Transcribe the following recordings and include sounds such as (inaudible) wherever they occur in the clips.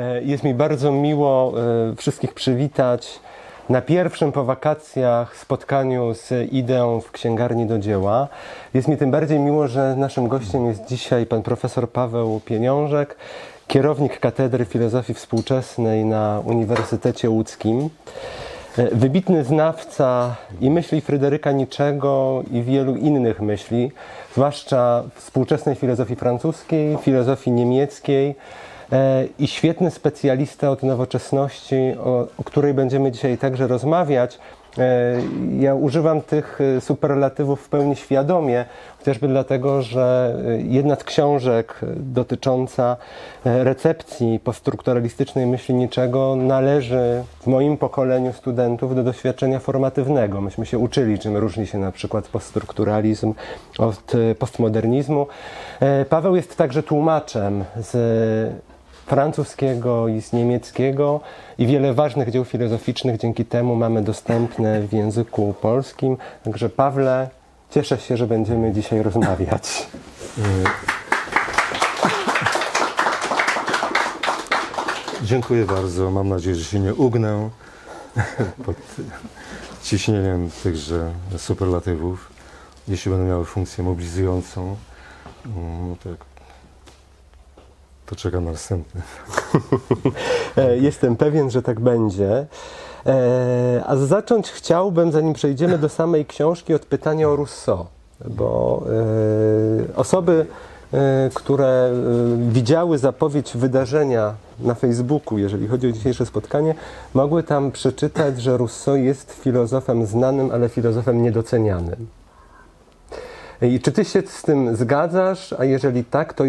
E, Jest mi bardzo miło e, wszystkich przywitać na pierwszym po wakacjach spotkaniu z ideą w księgarni do dzieła. Jest mi tym bardziej miło, że naszym gościem jest dzisiaj pan profesor Paweł Pieniążek, kierownik Katedry Filozofii Współczesnej na Uniwersytecie Łódzkim. E, Wybitny znawca i myśli Fryderyka Niczego i wielu innych myśli, zwłaszcza współczesnej filozofii francuskiej, filozofii niemieckiej i świetny specjalista od nowoczesności, o, o której będziemy dzisiaj także rozmawiać. E, Ja używam tych e, superlatywów w pełni świadomie, chociażby dlatego, że e, jedna z książek dotycząca e, recepcji poststrukturalistycznej myśli niczego należy w moim pokoleniu studentów do doświadczenia formatywnego. Myśmy się uczyli, czym różni się na przykład poststrukturalizm od e, postmodernizmu. E, Paweł jest także tłumaczem z francuskiego i z niemieckiego i wiele ważnych dzieł filozoficznych dzięki temu mamy dostępne w języku polskim. Także Pawle, cieszę się, że będziemy dzisiaj rozmawiać. (laughs) Dziękuję bardzo. Mam nadzieję, że się nie ugnę (laughs) pod ciśnieniem tychże superlatywów. Jeśli będą miały funkcję mobilizującą, mm, to, to czekam na następny. (laughs) E, Jestem pewien, że tak będzie. E, A zacząć chciałbym, zanim przejdziemy do samej książki, od pytania o Rousseau, bo e, osoby, które widziały zapowiedź wydarzenia na Facebooku, jeżeli chodzi o dzisiejsze spotkanie, mogły tam przeczytać, że Rousseau jest filozofem znanym, ale filozofem niedocenianym. I czy ty się z tym zgadzasz? A jeżeli tak, to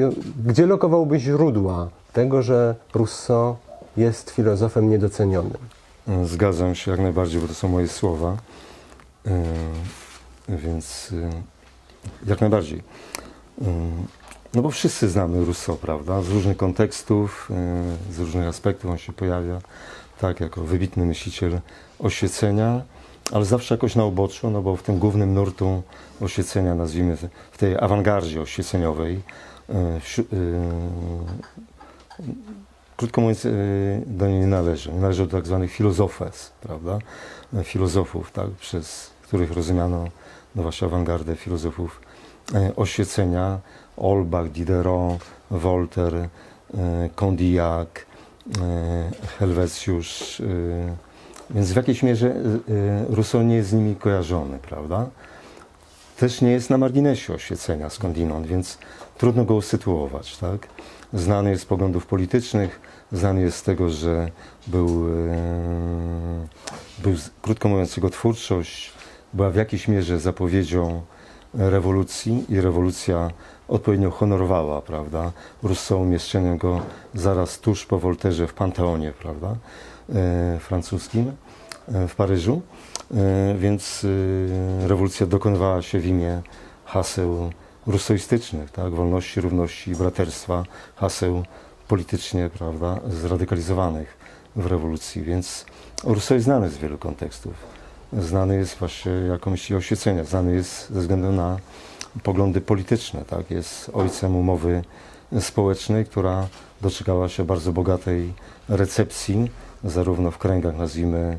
gdzie lokowałbyś źródła tego, że Rousseau jest filozofem niedocenionym? Zgadzam się jak najbardziej, bo to są moje słowa. E, Więc e, jak najbardziej. E, No bo wszyscy znamy Rousseau, prawda? Z różnych kontekstów, z różnych aspektów on się pojawia, tak, jako wybitny myśliciel oświecenia, ale zawsze jakoś na uboczu, no bo w tym głównym nurtu oświecenia, nazwijmy, w tej awangardzie oświeceniowej, e, e, krótko mówiąc, e, do niej nie należy. Nie należy do tak zwanych filozofes, prawda? Filozofów, tak, przez których rozumiano no właśnie awangardę filozofów oświecenia. Olbach, Diderot, Voltaire, Condillac, Helwecjusz. Więc w jakiejś mierze e, e, Rousseau nie jest z nimi kojarzony, prawda? Też nie jest na marginesie oświecenia skądinąd, więc trudno go usytuować, tak? Znany jest z poglądów politycznych, znany jest z tego, że był, e, był, krótko mówiąc, jego twórczość była w jakiejś mierze zapowiedzią rewolucji i rewolucja odpowiednio honorowała, prawda? Rousseau umieszczeniem go zaraz tuż po Wolterze w Panteonie, prawda? E, francuskim e, w Paryżu. E, więc e, rewolucja dokonywała się w imię haseł rousseauistycznych, tak? Wolności, równości, braterstwa, haseł politycznie, prawda, zradykalizowanych w rewolucji. Więc Rousseau jest znany z wielu kontekstów. Znany jest właśnie jako myśli oświecenia, znany jest ze względu na poglądy polityczne, tak? Jest ojcem umowy społecznej, która doczekała się bardzo bogatej recepcji, zarówno w kręgach, nazwijmy,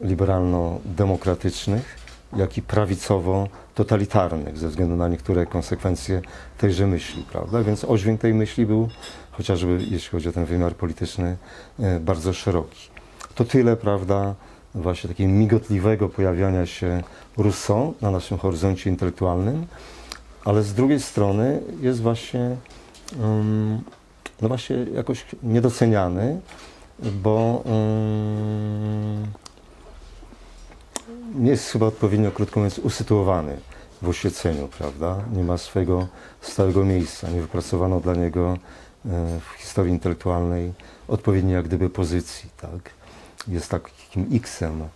liberalno-demokratycznych, jak i prawicowo-totalitarnych, ze względu na niektóre konsekwencje tejże myśli, prawda? Więc oświęk tej myśli był, chociażby jeśli chodzi o ten wymiar polityczny, e, bardzo szeroki. To tyle, prawda, właśnie takiego migotliwego pojawiania się Rousseau na naszym horyzoncie intelektualnym, ale z drugiej strony jest właśnie, no właśnie jakoś niedoceniany, bo nie jest chyba odpowiednio, krótko mówiąc, usytuowany w oświeceniu, prawda? Nie ma swojego stałego miejsca, nie wypracowano dla niego e, w historii intelektualnej odpowiedniej jak gdyby pozycji, tak? Jest takim X-em,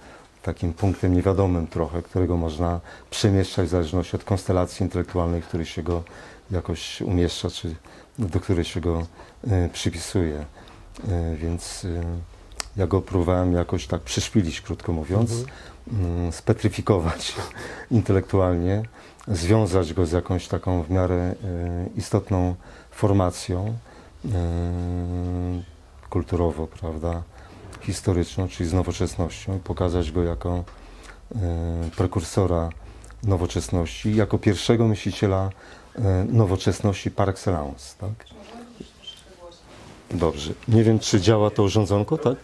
takim punktem niewiadomym trochę, którego można przemieszczać w zależności od konstelacji intelektualnej, w której się go jakoś umieszcza, czy do której się go e, przypisuje. E, więc e, ja go próbowałem jakoś tak przyszpilić, krótko mówiąc, mm, spetryfikować (laughs) intelektualnie, związać go z jakąś taką w miarę e, istotną formacją, e, kulturowo, prawda, historyczną, czyli z nowoczesnością i pokazać go jako e, prekursora nowoczesności, jako pierwszego myśliciela e, nowoczesności par excellence, tak? Dobrze. Nie wiem, czy działa to urządzonko, tak?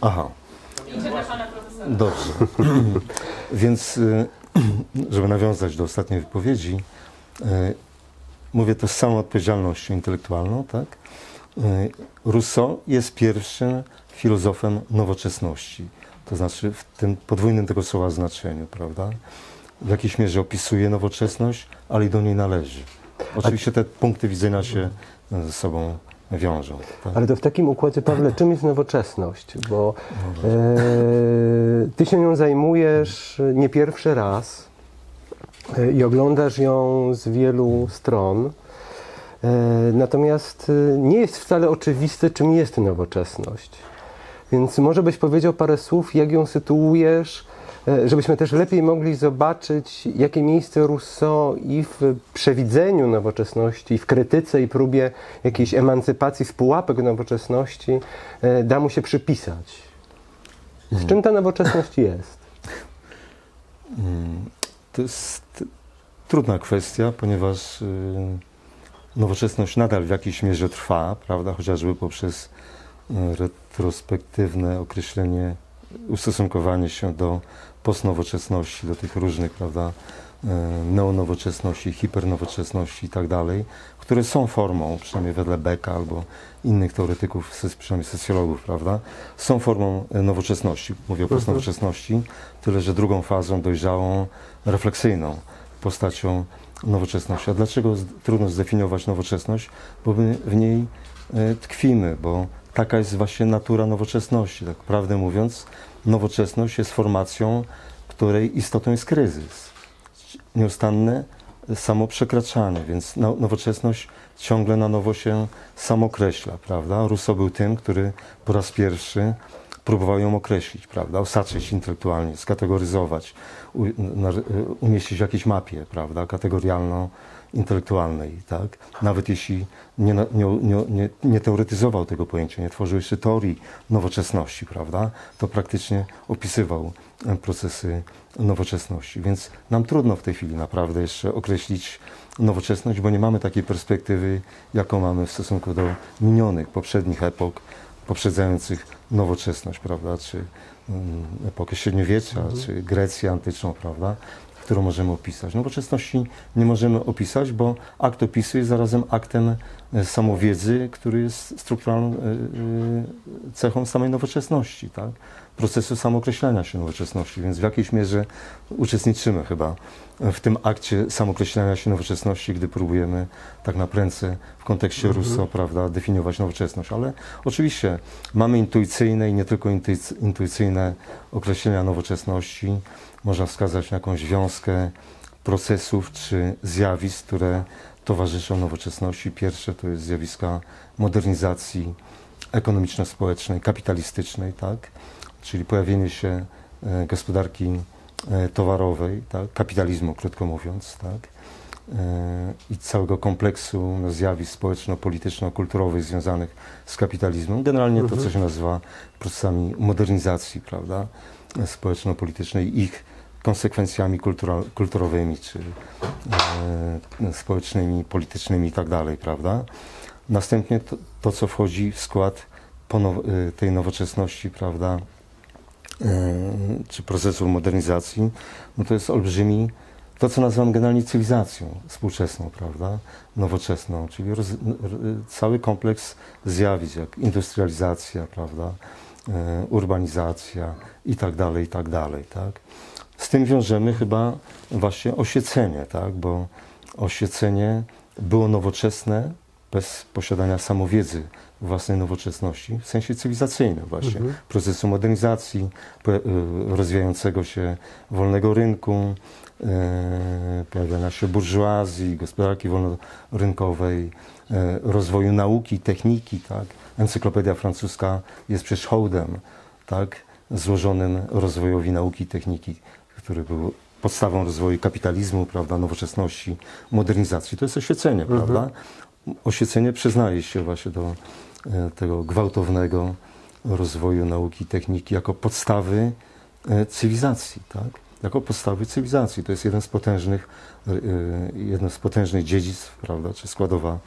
Aha. Dobrze. (clears throat) Więc, y, żeby nawiązać do ostatniej wypowiedzi, mówię to z całą odpowiedzialnością intelektualną, tak? Y, Rousseau jest pierwszym filozofem nowoczesności. To znaczy w tym podwójnym tego słowa znaczeniu, prawda? W jakiejś mierze opisuje nowoczesność, ale i do niej należy. Oczywiście te punkty widzenia się ze sobą wiążą. Tak? Ale to w takim układzie, Pawle, czym jest nowoczesność? Bo e, ty się nią zajmujesz nie pierwszy raz e, i oglądasz ją z wielu stron. E, natomiast e, nie jest wcale oczywiste, czym jest nowoczesność. Więc może byś powiedział parę słów, jak ją sytuujesz, e, żebyśmy też lepiej mogli zobaczyć, jakie miejsce Rousseau i w przewidzeniu nowoczesności, i w krytyce i próbie jakiejś emancypacji z pułapek nowoczesności da mu się przypisać. Z czym ta nowoczesność jest? Mm, To jest trudna kwestia, ponieważ y, nowoczesność nadal w jakiejś mierze trwa, prawda, chociażby poprzez y, retrospektywne określenie, ustosunkowanie się do postnowoczesności, do tych różnych, prawda, y, neonowoczesności, hipernowoczesności i tak dalej, które są formą, przynajmniej wedle Becka albo innych teoretyków, przynajmniej socjologów, prawda, są formą y, nowoczesności. Mówię o postnowoczesności, tyle że drugą fazą dojrzałą, refleksyjną postacią nowoczesności. A dlaczego trudno zdefiniować nowoczesność? Bo my w niej e, tkwimy, bo taka jest właśnie natura nowoczesności. Tak prawdę mówiąc, nowoczesność jest formacją, której istotą jest kryzys. Nieustanne samoprzekraczanie, więc no- nowoczesność ciągle na nowo się samokreśla, prawda? Rousseau był tym, który po raz pierwszy próbował ją określić, prawda? Osaczyć intelektualnie, skategoryzować, umieścić w jakiejś mapie, prawda? Kategorialno-intelektualnej, tak? Nawet jeśli nie, nie, nie, nie teoretyzował tego pojęcia, nie tworzył jeszcze teorii nowoczesności, prawda? To praktycznie opisywał e, procesy nowoczesności. Więc nam trudno w tej chwili naprawdę jeszcze określić nowoczesność, bo nie mamy takiej perspektywy, jaką mamy w stosunku do minionych, poprzednich epok, poprzedzających nowoczesność, prawda, czy mm, epokę średniowiecza, czy Grecję antyczną, prawda, którą możemy opisać. Nowoczesności nie możemy opisać, bo akt opisu jest zarazem aktem e, samowiedzy, który jest strukturalną e, e, cechą samej nowoczesności, tak? Procesu samookreślania się nowoczesności, więc w jakiejś mierze uczestniczymy chyba w tym akcie samookreślania się nowoczesności, gdy próbujemy tak na prędce w kontekście Rousseau, prawda, definiować nowoczesność. Ale oczywiście mamy intuicyjne i nie tylko intuic- intuicyjne określenia nowoczesności. Można wskazać na jakąś wiązkę procesów czy zjawisk, które towarzyszą nowoczesności. Pierwsze to jest zjawiska modernizacji ekonomiczno-społecznej, kapitalistycznej, tak? Czyli pojawienie się e, gospodarki e, towarowej, tak? kapitalizmu, krótko mówiąc, tak? E, i całego kompleksu no, zjawisk społeczno-polityczno-kulturowych związanych z kapitalizmem. Generalnie to, co się nazywa procesami modernizacji, prawda, społeczno-politycznej, ich konsekwencjami kultura, kulturowymi, czy e, społecznymi, politycznymi i tak dalej, prawda. Następnie to, to co wchodzi w skład tej nowoczesności, prawda, czy procesu modernizacji, no to jest olbrzymi, to co nazywam generalnie cywilizacją współczesną, prawda, nowoczesną, czyli roz, cały kompleks zjawisk, jak industrializacja, prawda, e, urbanizacja i tak dalej, i tak dalej, tak. Z tym wiążemy chyba właśnie oświecenie, tak, bo oświecenie było nowoczesne bez posiadania samowiedzy własnej nowoczesności, w sensie cywilizacyjnym właśnie, procesu modernizacji, y, rozwijającego się wolnego rynku, e, pojawiania się burżuazji, gospodarki wolnorynkowej, e, rozwoju nauki, techniki, tak. Encyklopedia francuska jest przecież hołdem, tak, złożonym rozwojowi nauki i techniki, który był podstawą rozwoju kapitalizmu, prawda, nowoczesności, modernizacji. To jest oświecenie, prawda? oświecenie przyznaje się właśnie do e, tego gwałtownego rozwoju nauki i techniki jako podstawy e, cywilizacji, tak? Jako podstawy cywilizacji. To jest jeden z potężnych, e, jedno z potężnych dziedzictw, prawda, czy składowa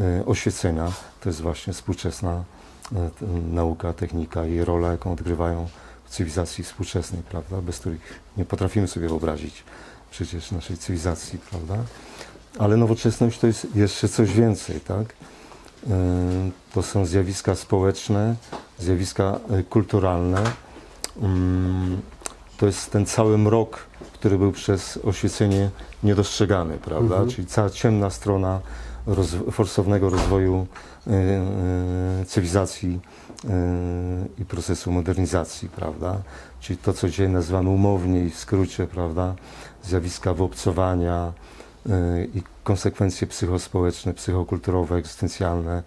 e, oświecenia. To jest właśnie współczesna e, nauka, technika i rola, jaką odgrywają w cywilizacji współczesnej, prawda, bez których nie potrafimy sobie wyobrazić przecież naszej cywilizacji, prawda. Ale nowoczesność to jest jeszcze coś więcej, tak? Y, To są zjawiska społeczne, zjawiska y, kulturalne. Mm, To jest ten cały mrok, który był przez oświecenie niedostrzegany, prawda? Mhm. Czyli cała ciemna strona roz, forsownego rozwoju y, cywilizacji i procesu modernizacji, prawda? Czyli to, co dzisiaj nazywamy umownie i w skrócie, prawda? Zjawiska wyobcowania, i konsekwencje psychospołeczne, psychokulturowe, egzystencjalne,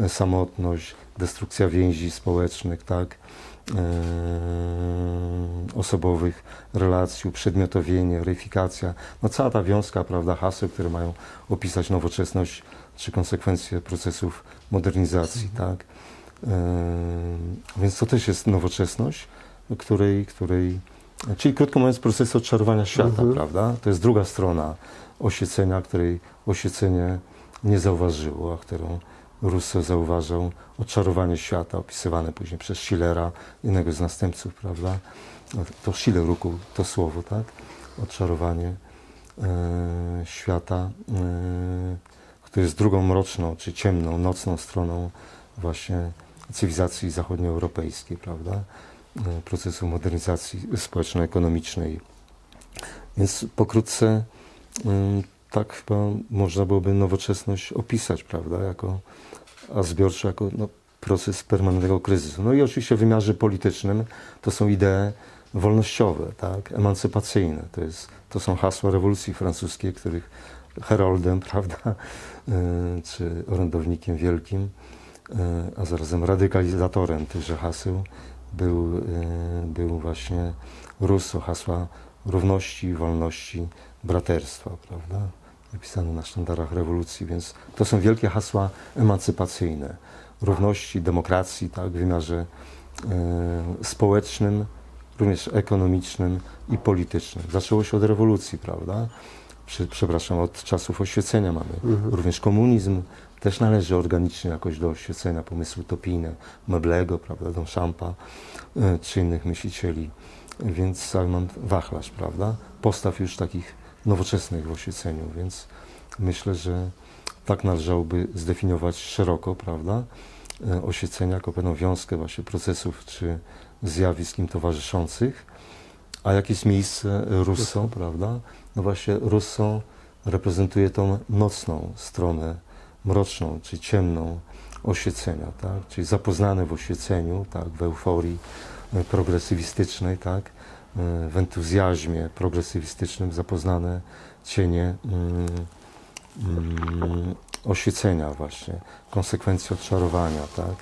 y, samotność, destrukcja więzi społecznych, tak, y, osobowych relacji, uprzedmiotowienie, reifikacja, no cała ta wiązka, prawda, haseł, które mają opisać nowoczesność czy konsekwencje procesów modernizacji, tak. Y, Więc to też jest nowoczesność, której, której czyli krótko mówiąc proces odczarowania świata, Mhm. prawda? To jest druga strona oświecenia, której oświecenie nie zauważyło, a którą Rousseau zauważał. Odczarowanie świata, opisywane później przez Schillera, jednego z następców, prawda? No, To Schiller ukuł to słowo, tak? Odczarowanie e, świata, e, który jest drugą mroczną, czy ciemną, nocną stroną właśnie cywilizacji zachodnioeuropejskiej, prawda? E, Procesu modernizacji społeczno-ekonomicznej. Więc pokrótce tak chyba można byłoby nowoczesność opisać, prawda, jako, a zbiorczo jako no, proces permanentnego kryzysu. No i oczywiście w wymiarze politycznym to są idee wolnościowe, tak, emancypacyjne. To, jest, to są hasła rewolucji francuskiej, których heroldem, (laughs) prawda, y, czy orędownikiem wielkim, y, a zarazem radykalizatorem tychże haseł był, y, był właśnie Rousseau, hasła równości, wolności, braterstwa, prawda? Napisane na sztandarach rewolucji, więc to są wielkie hasła emancypacyjne. Równości, demokracji, tak, w wymiarze e, społecznym, również ekonomicznym i politycznym. Zaczęło się od rewolucji, prawda? Przy, przepraszam, od czasów oświecenia mamy. Mhm. Również komunizm też należy organicznie jakoś do oświecenia, pomysły utopijne, Meblego, prawda, Duchampa, e, czy innych myślicieli. Więc Salman wachlarz, prawda? Postaw już takich nowoczesnych w oświeceniu, więc myślę, że tak należałoby zdefiniować szeroko, prawda? E, Oświecenia jako pewną wiązkę właśnie procesów czy zjawisk im towarzyszących. A jakie jest miejsce Rousseau, prawda? No właśnie Rousseau reprezentuje tą nocną stronę, mroczną czy ciemną oświecenia, tak? Czyli zapoznane w oświeceniu, tak? W euforii e, progresywistycznej, tak? E, W entuzjazmie progresywistycznym zapoznane cienie mm, mm, oświecenia właśnie, konsekwencje odczarowania, tak?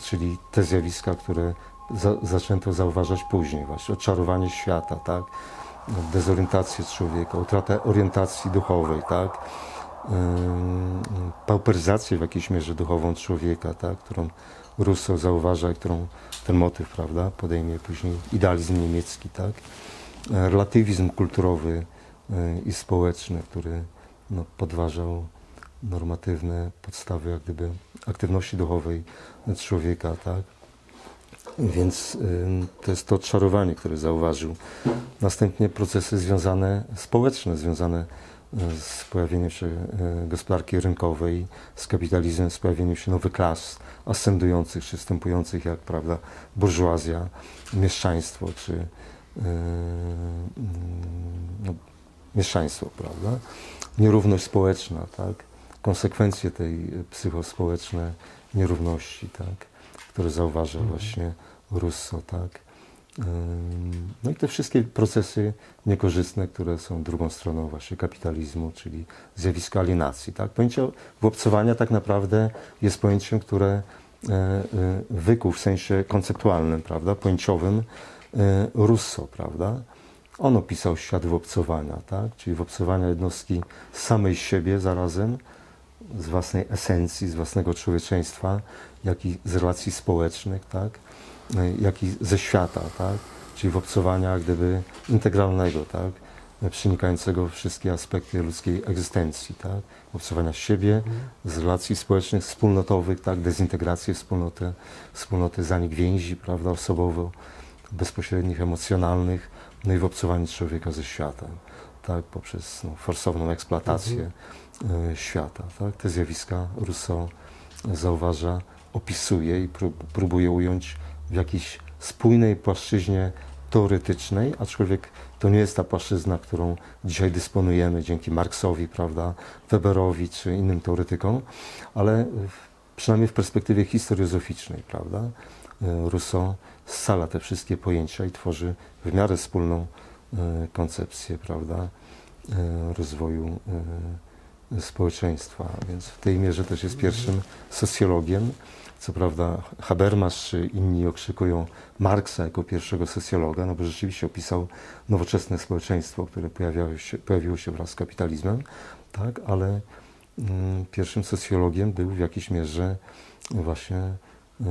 Czyli te zjawiska, które za, zaczęto zauważać później właśnie, odczarowanie świata, tak? Dezorientację człowieka, utratę orientacji duchowej, tak? Ym, pauperyzację w jakiejś mierze duchową człowieka, tak? Którą Rousseau zauważa i którą ten motyw, prawda, podejmie później idealizm niemiecki, tak? Relatywizm kulturowy y, i społeczny, który no, podważał normatywne podstawy jak gdyby aktywności duchowej człowieka, tak? Więc to jest to odczarowanie, które zauważył. Następnie procesy związane, społeczne, związane y, z pojawieniem się y, gospodarki rynkowej, z kapitalizmem, z pojawieniem się nowych klas ascendujących czy wstępujących, jak prawda, burżuazja, mieszczaństwo, czy y, no, mieszczaństwo, prawda? Nierówność społeczna, tak? Konsekwencje tej y, psychospołeczne nierówności, tak? Które zauważa właśnie Rousseau, tak? No i te wszystkie procesy niekorzystne, które są drugą stroną właśnie kapitalizmu, czyli zjawisko alienacji. Tak? Pojęcie wyobcowania tak naprawdę jest pojęciem, które e, e, wykuł w sensie konceptualnym, prawda, pojęciowym e, Rousseau, prawda? On opisał świat wyobcowania, tak? czyli wyobcowania jednostki samej siebie zarazem z własnej esencji, z własnego człowieczeństwa, jak i z relacji społecznych, tak? E, jak i ze świata, tak? czyli w obcowania gdyby integralnego, tak? przenikającego wszystkie aspekty ludzkiej egzystencji, tak? obcowania z siebie, z relacji społecznych, wspólnotowych, tak? dezintegracji wspólnoty, wspólnoty zanik więzi prawda? osobowo, bezpośrednich, emocjonalnych, no i w obcowaniu człowieka ze światem, tak? poprzez no, forsowną eksploatację y, świata. Tak? Te zjawiska Rousseau zauważa, opisuje i prób, próbuje ująć w jakiejś spójnej płaszczyźnie teoretycznej, aczkolwiek to nie jest ta płaszczyzna, którą dzisiaj dysponujemy dzięki Marksowi, prawda, Weberowi czy innym teoretykom, ale przynajmniej w perspektywie historiozoficznej, prawda, Rousseau scala te wszystkie pojęcia i tworzy w miarę wspólną e, koncepcję, prawda, e, rozwoju e, społeczeństwa. Więc w tej mierze też jest pierwszym socjologiem, co prawda Habermas czy inni okrzykują Marksa jako pierwszego socjologa, no bo rzeczywiście opisał nowoczesne społeczeństwo, które pojawiało się, pojawiło się wraz z kapitalizmem, tak, ale mm, pierwszym socjologiem był w jakiejś mierze właśnie yy,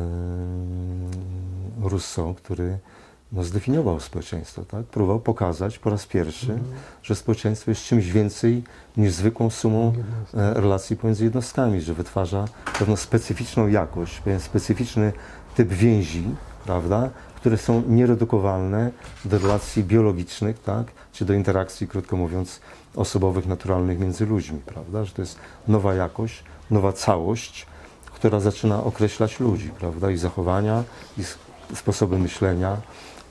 Rousseau, który no, zdefiniował społeczeństwo, tak? próbował pokazać po raz pierwszy, że społeczeństwo jest czymś więcej niż zwykłą sumą e, relacji pomiędzy jednostkami, że wytwarza pewną specyficzną jakość, pewien specyficzny typ więzi, prawda, które są nieredukowalne do relacji biologicznych, tak, czy do interakcji, krótko mówiąc, osobowych, naturalnych między ludźmi, prawda, że to jest nowa jakość, nowa całość, która zaczyna określać ludzi, prawda, i zachowania, i sposoby myślenia,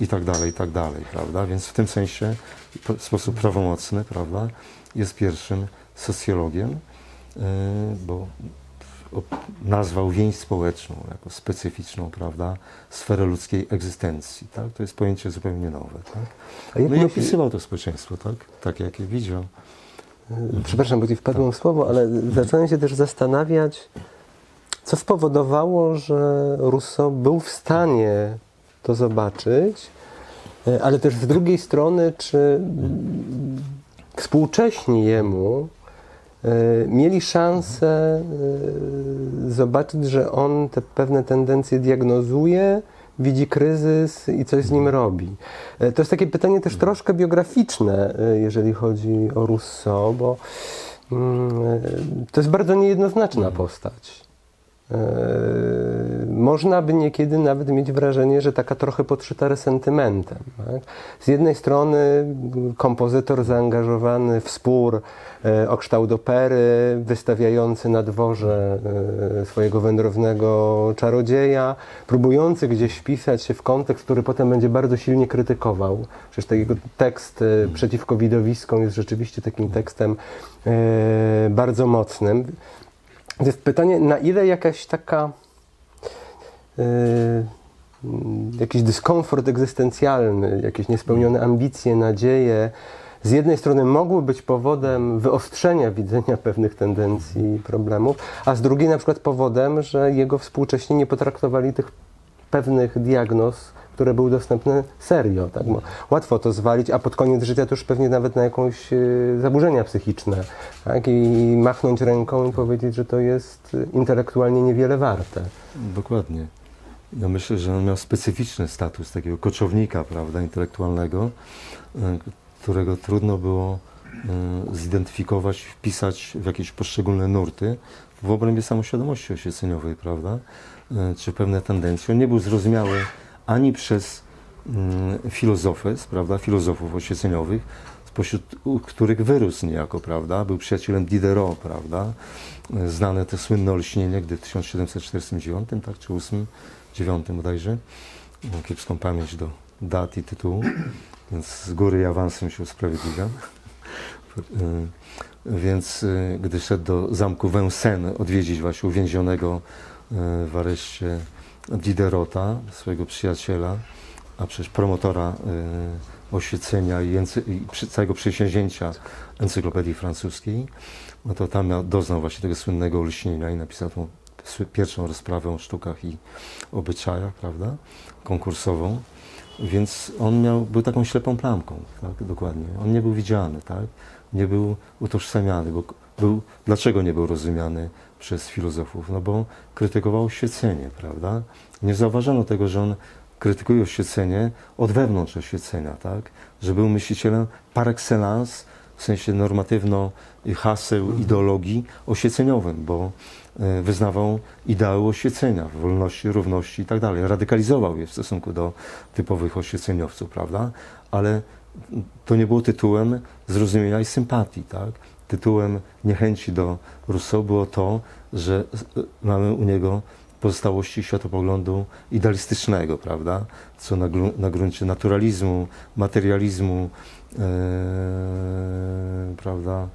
i tak dalej, i tak dalej, prawda? Więc w tym sensie w sposób prawomocny, prawda, jest pierwszym socjologiem, yy, bo nazwał więź społeczną jako specyficzną, prawda, sferę ludzkiej egzystencji, tak? To jest pojęcie zupełnie nowe, tak? No i opisywał to społeczeństwo, tak? Tak, jak je widział. Przepraszam, bo ci wpadłem w słowo, ale zacząłem się też zastanawiać, co spowodowało, że Rousseau był w stanie to zobaczyć, e, ale też z drugiej strony, czy współcześni jemu e, mieli szansę e, zobaczyć, że on te pewne tendencje diagnozuje, widzi kryzys i coś z nim robi. To jest takie pytanie też troszkę biograficzne, jeżeli chodzi o Rousseau, bo mm, to jest bardzo niejednoznaczna postać. Yy, można by niekiedy nawet mieć wrażenie, że taka trochę podszyta resentymentem. Tak? Z jednej strony kompozytor zaangażowany w spór e, o kształt opery, wystawiający na dworze e, swojego wędrownego czarodzieja, próbujący gdzieś wpisać się w kontekst, który potem będzie bardzo silnie krytykował. Przecież ten jego tekst przeciwko widowiskom jest rzeczywiście takim tekstem bardzo mocnym. To jest pytanie, na ile jakaś taka yy, jakiś dyskomfort egzystencjalny, jakieś niespełnione ambicje, nadzieje, z jednej strony mogły być powodem wyostrzenia widzenia pewnych tendencji problemów, a z drugiej na przykład powodem, że jego współcześni nie potraktowali tych pewnych diagnoz które były dostępne serio. Tak? Łatwo to zwalić, a pod koniec życia to już pewnie nawet na jakąś y, zaburzenia psychiczne. Tak? I machnąć ręką i powiedzieć, że to jest intelektualnie niewiele warte. Dokładnie. Ja myślę, że on miał specyficzny status takiego koczownika prawda, intelektualnego, y, którego trudno było zidentyfikować, wpisać w jakieś poszczególne nurty w obrębie samoświadomości oświeceniowej, prawda? Czy pewne tendencje. On nie był zrozumiały ani przez mm, filozofes, prawda, filozofów oświeceniowych, spośród których wyrósł niejako, prawda, był przyjacielem Diderot, prawda, znane te słynne olśnienie, gdy w 1749, tak, czy 8, 9 bodajże, mam kiepską pamięć do dat i tytułu, (clears throat) więc z góry i awansem się usprawiedliwiam. (laughs) Więc y, gdy szedł do zamku Vincennes odwiedzić właśnie uwięzionego y, w areszcie Diderota, swojego przyjaciela, a przecież promotora y, oświecenia i, i całego przedsięwzięcia encyklopedii francuskiej, no to tam miał, doznał właśnie tego słynnego olśnienia i napisał tą pierwszą rozprawę o sztukach i obyczajach, prawda, konkursową. Więc on miał, był taką ślepą plamką, tak, dokładnie. On nie był widziany, tak, nie był utożsamiany, bo był, dlaczego nie był rozumiany przez filozofów? No bo krytykował oświecenie, prawda? Nie zauważono tego, że on krytykuje oświecenie od wewnątrz oświecenia, tak? Że był myślicielem par excellence, w sensie normatywno haseł, ideologii oświeceniowym, bo e, wyznawał ideały oświecenia, wolności, równości i tak dalej. Radykalizował je w stosunku do typowych oświeceniowców, prawda? Ale to nie było tytułem zrozumienia i sympatii, tak? Tytułem niechęci do Rousseau było to, że e, mamy u niego pozostałości światopoglądu idealistycznego, prawda? Co na, na gruncie naturalizmu, materializmu, e, prawda,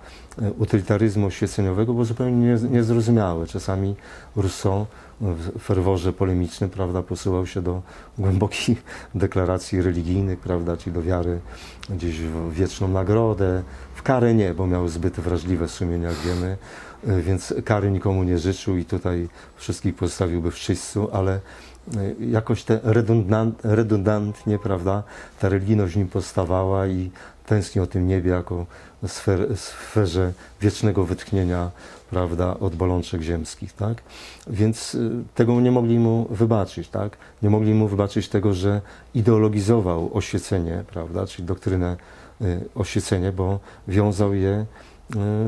utylitaryzmu oświeceniowego było zupełnie nie, niezrozumiałe. Czasami Rousseau w ferworze polemicznym, prawda, posyłał się do głębokich (laughs) deklaracji religijnych, prawda, czyli do wiary gdzieś w wieczną nagrodę. W karę nie, bo miał zbyt wrażliwe sumienia, jak wiemy, więc kary nikomu nie życzył i tutaj wszystkich pozostawiłby w czyśćcu, ale e, jakoś te redundant, redundantnie, prawda, ta religijność w nim powstawała i tęsknił o tym niebie jako sfer, sferze wiecznego wytchnienia, prawda, od bolączek ziemskich, tak? Więc y, tego nie mogli mu wybaczyć, tak? Nie mogli mu wybaczyć tego, że ideologizował oświecenie, prawda, czyli doktrynę oświecenie, bo wiązał je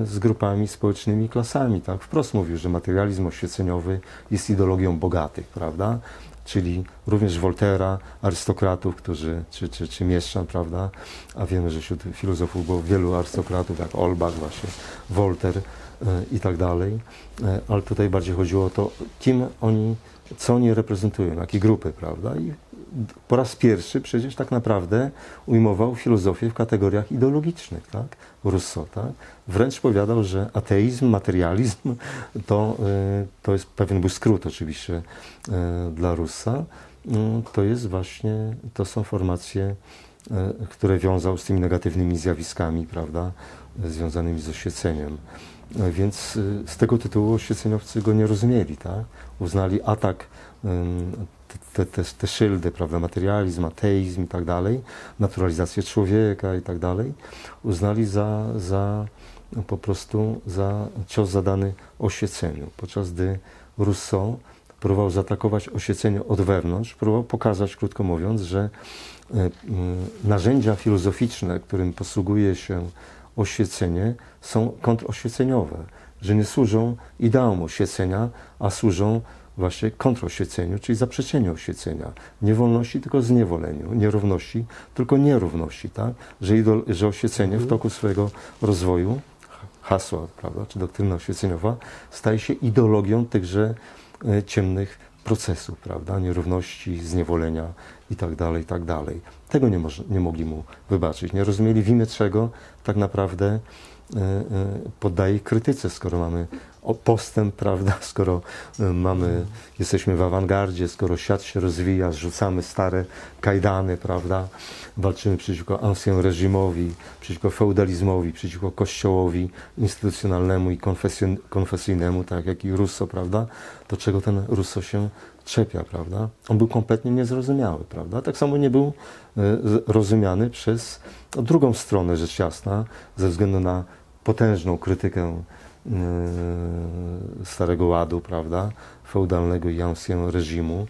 z grupami społecznymi, klasami, tak? Wprost mówił, że materializm oświeceniowy jest ideologią bogatych, prawda? Czyli również Woltera, arystokratów, którzy, czy, czy, czy mieszczan, prawda? A wiemy, że wśród filozofów było wielu arystokratów, jak Olbach właśnie, Wolter, i tak dalej, E, ale tutaj bardziej chodziło o to, kim oni, co oni reprezentują, jakie grupy, prawda? I po raz pierwszy przecież tak naprawdę ujmował filozofię w kategoriach ideologicznych, tak? Rousseau, tak? Wręcz powiadał, że ateizm, materializm (laughs) to, e, to jest pewien był skrót oczywiście e, dla Russa, Mm, to jest właśnie, to są formacje, które wiązał z tymi negatywnymi zjawiskami, prawda? Związanymi z oświeceniem. Więc y, z tego tytułu oświeceniowcy go nie rozumieli, tak? Uznali atak, te, te, te szyldy, prawda, materializm, ateizm i tak dalej, naturalizację człowieka i tak dalej, uznali za, za no, po prostu za cios zadany oświeceniu, podczas gdy Rousseau próbował zaatakować oświecenie od wewnątrz, próbował pokazać, krótko mówiąc, że y, narzędzia filozoficzne, którym posługuje się oświecenie są kontroświeceniowe, że nie służą ideałom oświecenia, a służą właśnie kontroświeceniu, czyli zaprzeczeniu oświecenia. Nie wolności, tylko zniewoleniu. Nierówności, tylko nierówności. Tak? Że, idol, że oświecenie w toku swojego rozwoju, hasła, prawda, czy doktryna oświeceniowa, staje się ideologią tychże e, ciemnych procesów, prawda, nierówności, zniewolenia i tak dalej, i tak dalej. Tego nie, moż, nie mogli mu wybaczyć. Nie rozumieli w imię czego tak naprawdę poddaje krytyce, skoro mamy postęp, (laughs) prawda, skoro e, mamy, jesteśmy w awangardzie, skoro świat się rozwija, zrzucamy stare kajdany, prawda, walczymy przeciwko ancien reżimowi, przeciwko feudalizmowi, przeciwko kościołowi instytucjonalnemu i konfesyjnemu, tak jak i Russo, prawda, to czego ten Russo się czepia, prawda? On był kompletnie niezrozumiały, prawda? Tak samo nie był rozumiany przez drugą stronę, rzecz jasna, ze względu na potężną krytykę Starego Ładu, prawda, feudalnego i ancien reżimu,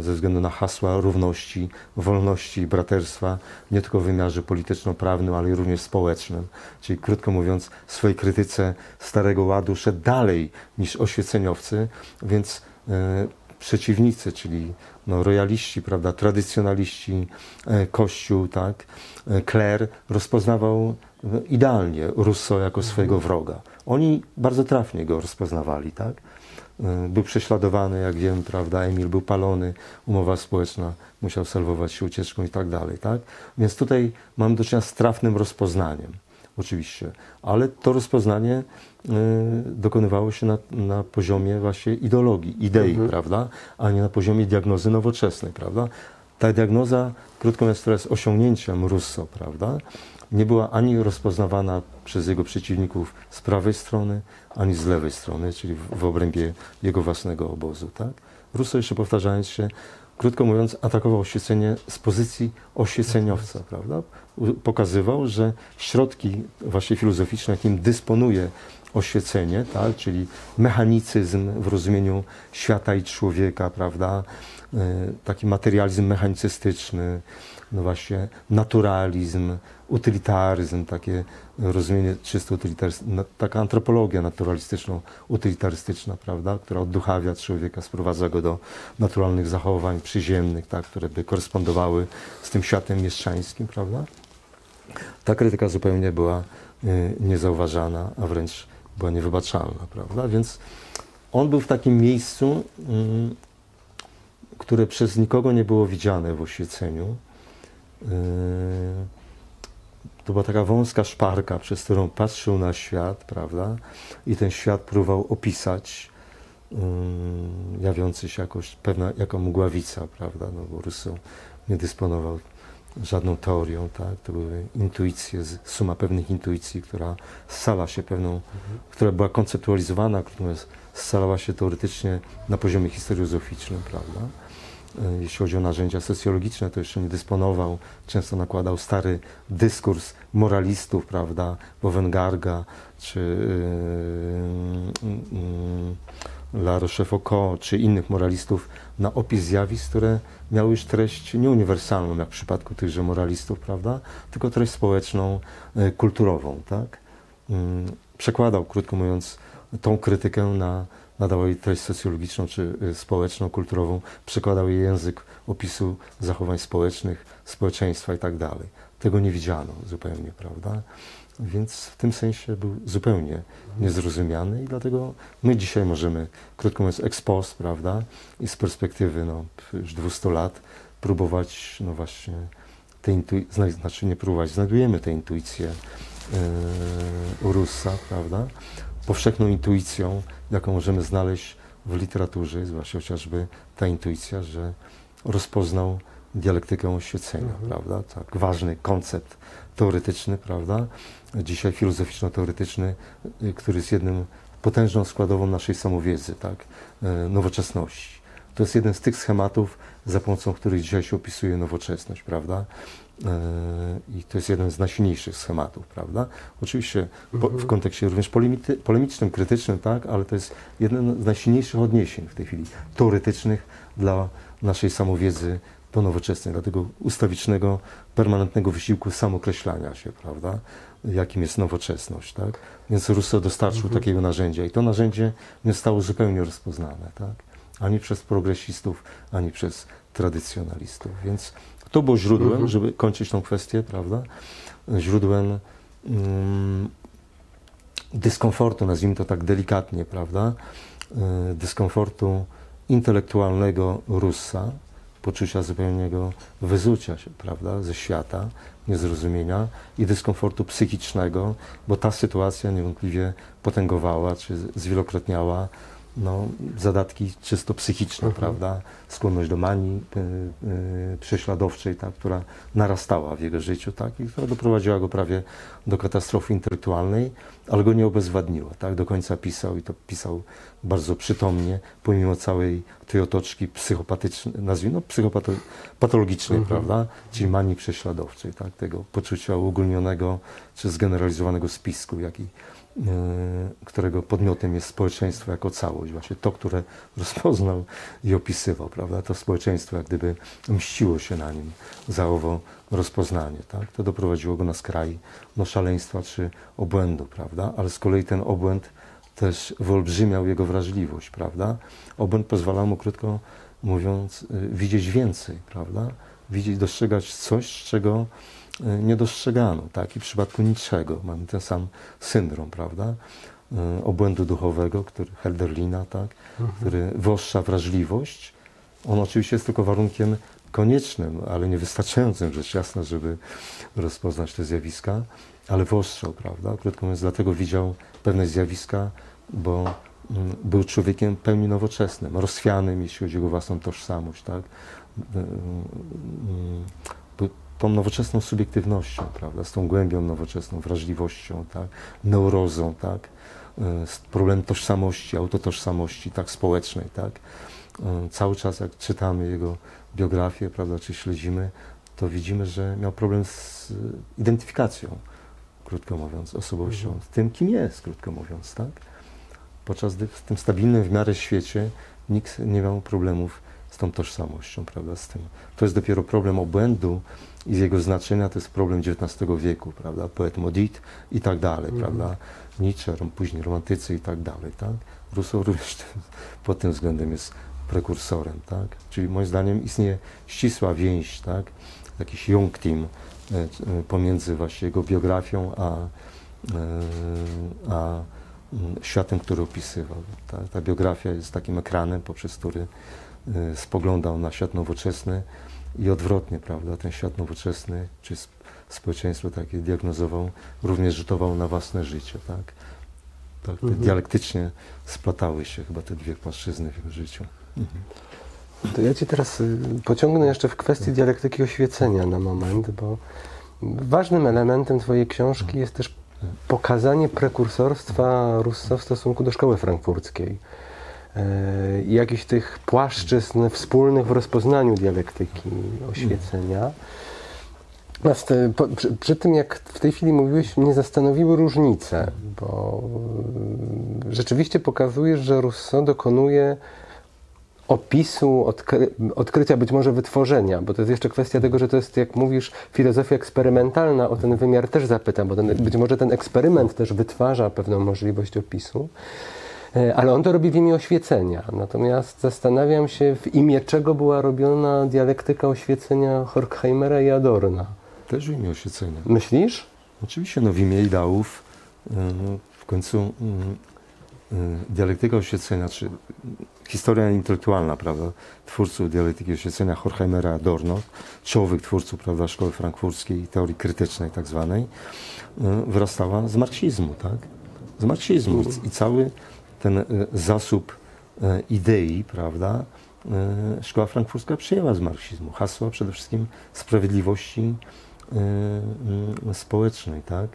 ze względu na hasła równości, wolności, braterstwa, nie tylko w wymiarze polityczno-prawnym, ale i również społecznym. Czyli krótko mówiąc, w swojej krytyce Starego Ładu szedł dalej niż oświeceniowcy, więc przeciwnicy, czyli no, royaliści, prawda, tradycjonaliści, e, Kościół, tak, e, kler rozpoznawał idealnie Rousseau jako swojego wroga. Oni bardzo trafnie go rozpoznawali, tak. E, był prześladowany, jak wiem, prawda, Emil był palony, umowa społeczna, musiał salwować się ucieczką i tak dalej, tak. Więc tutaj mam do czynienia z trafnym rozpoznaniem, oczywiście, ale to rozpoznanie y, dokonywało się na, na poziomie właśnie ideologii, idei, mhm. prawda, a nie na poziomie diagnozy nowoczesnej, prawda. Ta diagnoza, krótko mówiąc, która jest osiągnięciem Russo, prawda, nie była ani rozpoznawana przez jego przeciwników z prawej strony, ani z lewej strony, czyli w, w obrębie jego własnego obozu. Tak? Russo, jeszcze powtarzając się, krótko mówiąc, atakował oświecenie z pozycji oświeceniowca, prawda? Pokazywał, że środki właśnie filozoficzne, jakim dysponuje oświecenie, tak? czyli mechanicyzm w rozumieniu świata i człowieka, prawda? Y, Taki materializm mechanicystyczny, no właśnie naturalizm, utylitaryzm, takie rozumienie czysto utylitarystyczne, taka antropologia naturalistyczno-utylitarystyczna, prawda, która odduchawia człowieka, sprowadza go do naturalnych zachowań przyziemnych, tak, które by korespondowały z tym światem mieszczańskim, prawda. Ta krytyka zupełnie była y, niezauważana, a wręcz była niewybaczalna, prawda, więc on był w takim miejscu, mm, które przez nikogo nie było widziane w oświeceniu. Yy, To była taka wąska szparka, przez którą patrzył na świat, prawda? I ten świat próbował opisać, yy, jawiący się jakoś pewna, jako mgławica, prawda? No bo Rousseau nie dysponował żadną teorią, tak? To były intuicje, suma pewnych intuicji, która scala się pewną, która była konceptualizowana, natomiast scalała się teoretycznie na poziomie historiozoficznym, prawda? E, Jeśli chodzi o narzędzia socjologiczne, to jeszcze nie dysponował, często nakładał stary dyskurs moralistów, prawda, Bowengarga, czy yy, yy, La Rochefoucauld, czy innych moralistów na opis zjawisk, które miały już treść nieuniwersalną, jak w przypadku tychże moralistów, prawda, tylko treść społeczną, yy, kulturową, tak. Yy, Przekładał, krótko mówiąc, tą krytykę na, nadał jej treść socjologiczną czy y, społeczną, kulturową, przekładał jej język opisu zachowań społecznych, społeczeństwa i tak dalej. Tego nie widziano zupełnie, prawda? Więc w tym sensie był zupełnie niezrozumiany i dlatego my dzisiaj możemy, krótko mówiąc, ex post, prawda, i z perspektywy no, już 200 lat próbować, no właśnie, te intuicje, znaczy nie próbować, znajdujemy te intuicje yy, u Russa, prawda, powszechną intuicją, jaką możemy znaleźć w literaturze, jest właśnie chociażby ta intuicja, że rozpoznał dialektykę oświecenia, Mhm. prawda? Tak ważny koncept teoretyczny, prawda? Dzisiaj filozoficzno-teoretyczny, y, który jest jednym potężną składową naszej samowiedzy, tak? Y, Nowoczesności. To jest jeden z tych schematów, za pomocą których dzisiaj się opisuje nowoczesność, prawda? Y, I to jest jeden z najsilniejszych schematów, prawda? Oczywiście po, w kontekście również polimity, polemicznym, krytycznym, tak? Ale to jest jeden z najsilniejszych odniesień w tej chwili, teoretycznych dla naszej samowiedzy do nowoczesnej, dla tego ustawicznego, permanentnego wysiłku samokreślania się, prawda? Jakim jest nowoczesność, tak? Więc Rousseau dostarczył takiego narzędzia i to narzędzie nie zostało zupełnie rozpoznane, tak? Ani przez progresistów, ani przez tradycjonalistów. Więc to było źródłem, żeby kończyć tą kwestię, prawda? Źródłem mm, dyskomfortu, nazwijmy to tak delikatnie, prawda? Y, Dyskomfortu intelektualnego Russa, poczucia zupełnego wyzucia się, prawda, ze świata, niezrozumienia i dyskomfortu psychicznego, bo ta sytuacja niewątpliwie potęgowała czy zwielokrotniała no, zadatki czysto psychiczne, prawda, skłonność do manii y, y, prześladowczej, tak, która narastała w jego życiu, tak, i która doprowadziła go prawie do katastrofy intelektualnej, ale go nie obezwładniła, tak, do końca pisał i to pisał bardzo przytomnie, pomimo całej tej otoczki psychopatycznej, nazwijmy, no, psychopatologicznej, prawda, czyli manii prześladowczej, tak, tego poczucia uogólnionego czy zgeneralizowanego spisku, jaki którego podmiotem jest społeczeństwo jako całość, właśnie to, które (laughs) rozpoznał i opisywał, prawda? To społeczeństwo jak gdyby mściło się na nim za owo rozpoznanie, tak? To doprowadziło go na skraj no, szaleństwa czy obłędu, prawda? Ale z kolei ten obłęd też wyolbrzymiał jego wrażliwość, prawda? Obłęd pozwalał mu, krótko mówiąc, y, widzieć więcej, prawda? Widzieć, dostrzegać coś, czego nie dostrzegano, tak? I w przypadku niczego mamy ten sam syndrom, prawda? Y, Obłędu duchowego, który Helderlina, tak? Który wyostrza wrażliwość. On oczywiście jest tylko warunkiem koniecznym, ale niewystarczającym, rzecz jasna, żeby rozpoznać te zjawiska, ale wyostrzał, prawda? Krótko mówiąc, dlatego widział pewne zjawiska, bo mm, był człowiekiem pełni nowoczesnym, rozchwianym, jeśli chodzi o jego własną tożsamość, tak? Tą nowoczesną subiektywnością, prawda? Z tą głębią nowoczesną, wrażliwością, tak? Neurozą, tak? Y, Z problemem tożsamości, autotożsamości, tak? Społecznej, tak? Y, Cały czas, jak czytamy jego biografię, prawda, czy śledzimy, to widzimy, że miał problem z y, identyfikacją, krótko mówiąc, osobowością, Mhm. z tym, kim jest, krótko mówiąc, tak? Podczas gdy w tym stabilnym w miarę świecie nikt nie miał problemów z tą tożsamością, prawda, z tym. To jest dopiero problem obłędu i z jego znaczenia, to jest problem XIX wieku, prawda, poet Modit i tak dalej, Mhm. prawda, Nietzsche, później romantycy i tak dalej, tak? Rousseau (laughs) również pod tym względem jest prekursorem, tak? Czyli moim zdaniem istnieje ścisła więź, tak? Jakiś young team e, e, pomiędzy właśnie jego biografią, a, e, a mm, światem, który opisywał. Ta, ta biografia jest takim ekranem, poprzez który spoglądał na świat nowoczesny i odwrotnie, prawda? Ten świat nowoczesny, czy sp- społeczeństwo takie diagnozował, również rzutował na własne życie, tak? Tak, Mhm. dialektycznie splatały się chyba te dwie płaszczyzny w jego życiu. To ja Cię teraz y, pociągnę jeszcze w kwestii dialektyki oświecenia na moment, bo ważnym elementem Twojej książki jest też pokazanie prekursorstwa Rousseau w stosunku do szkoły frankfurckiej. E, jakichś tych płaszczyzn wspólnych w rozpoznaniu dialektyki oświecenia. E, przy, tym, jak w tej chwili mówiłeś, mnie zastanowiły różnice, bo y, rzeczywiście pokazujesz, że Rousseau dokonuje opisu, odkry, odkrycia, być może wytworzenia, bo to jest jeszcze kwestia tego, że to jest, jak mówisz, filozofia eksperymentalna, o ten wymiar też zapytam, bo ten, być może ten eksperyment też wytwarza pewną możliwość opisu, E, ale on to robi w imię oświecenia. Natomiast zastanawiam się, w imię czego była robiona dialektyka oświecenia Horkheimera i Adorna. Też w imię oświecenia. Myślisz? Oczywiście, no w imię ideałów no, w końcu y, y, dialektyka oświecenia, czy historia intelektualna, prawda, twórców dialektyki oświecenia Horkheimera Adorno, czołowych twórców, prawda, szkoły frankfurskiej i teorii krytycznej tak zwanej, wyrastała z marksizmu, tak? Z marksizmu i cały ten y, zasób y, idei, prawda, y, szkoła frankfurska przyjęła z marksizmu. Hasła przede wszystkim sprawiedliwości społecznej, tak?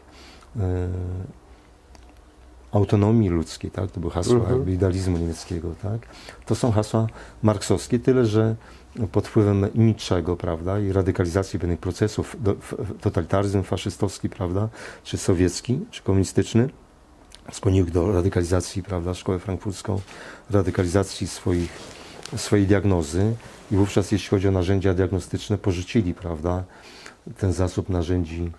Autonomii ludzkiej, tak? To były hasła Mhm. jakby idealizmu niemieckiego, tak? To są hasła marksowskie, tyle że pod wpływem niczego, prawda, i radykalizacji pewnych procesów, do, totalitaryzm faszystowski, prawda, czy sowiecki, czy komunistyczny, skłonił ich do radykalizacji, prawda, szkołę frankfurcką, radykalizacji swoich, swojej diagnozy i wówczas, jeśli chodzi o narzędzia diagnostyczne, porzucili, prawda, ten zasób narzędzi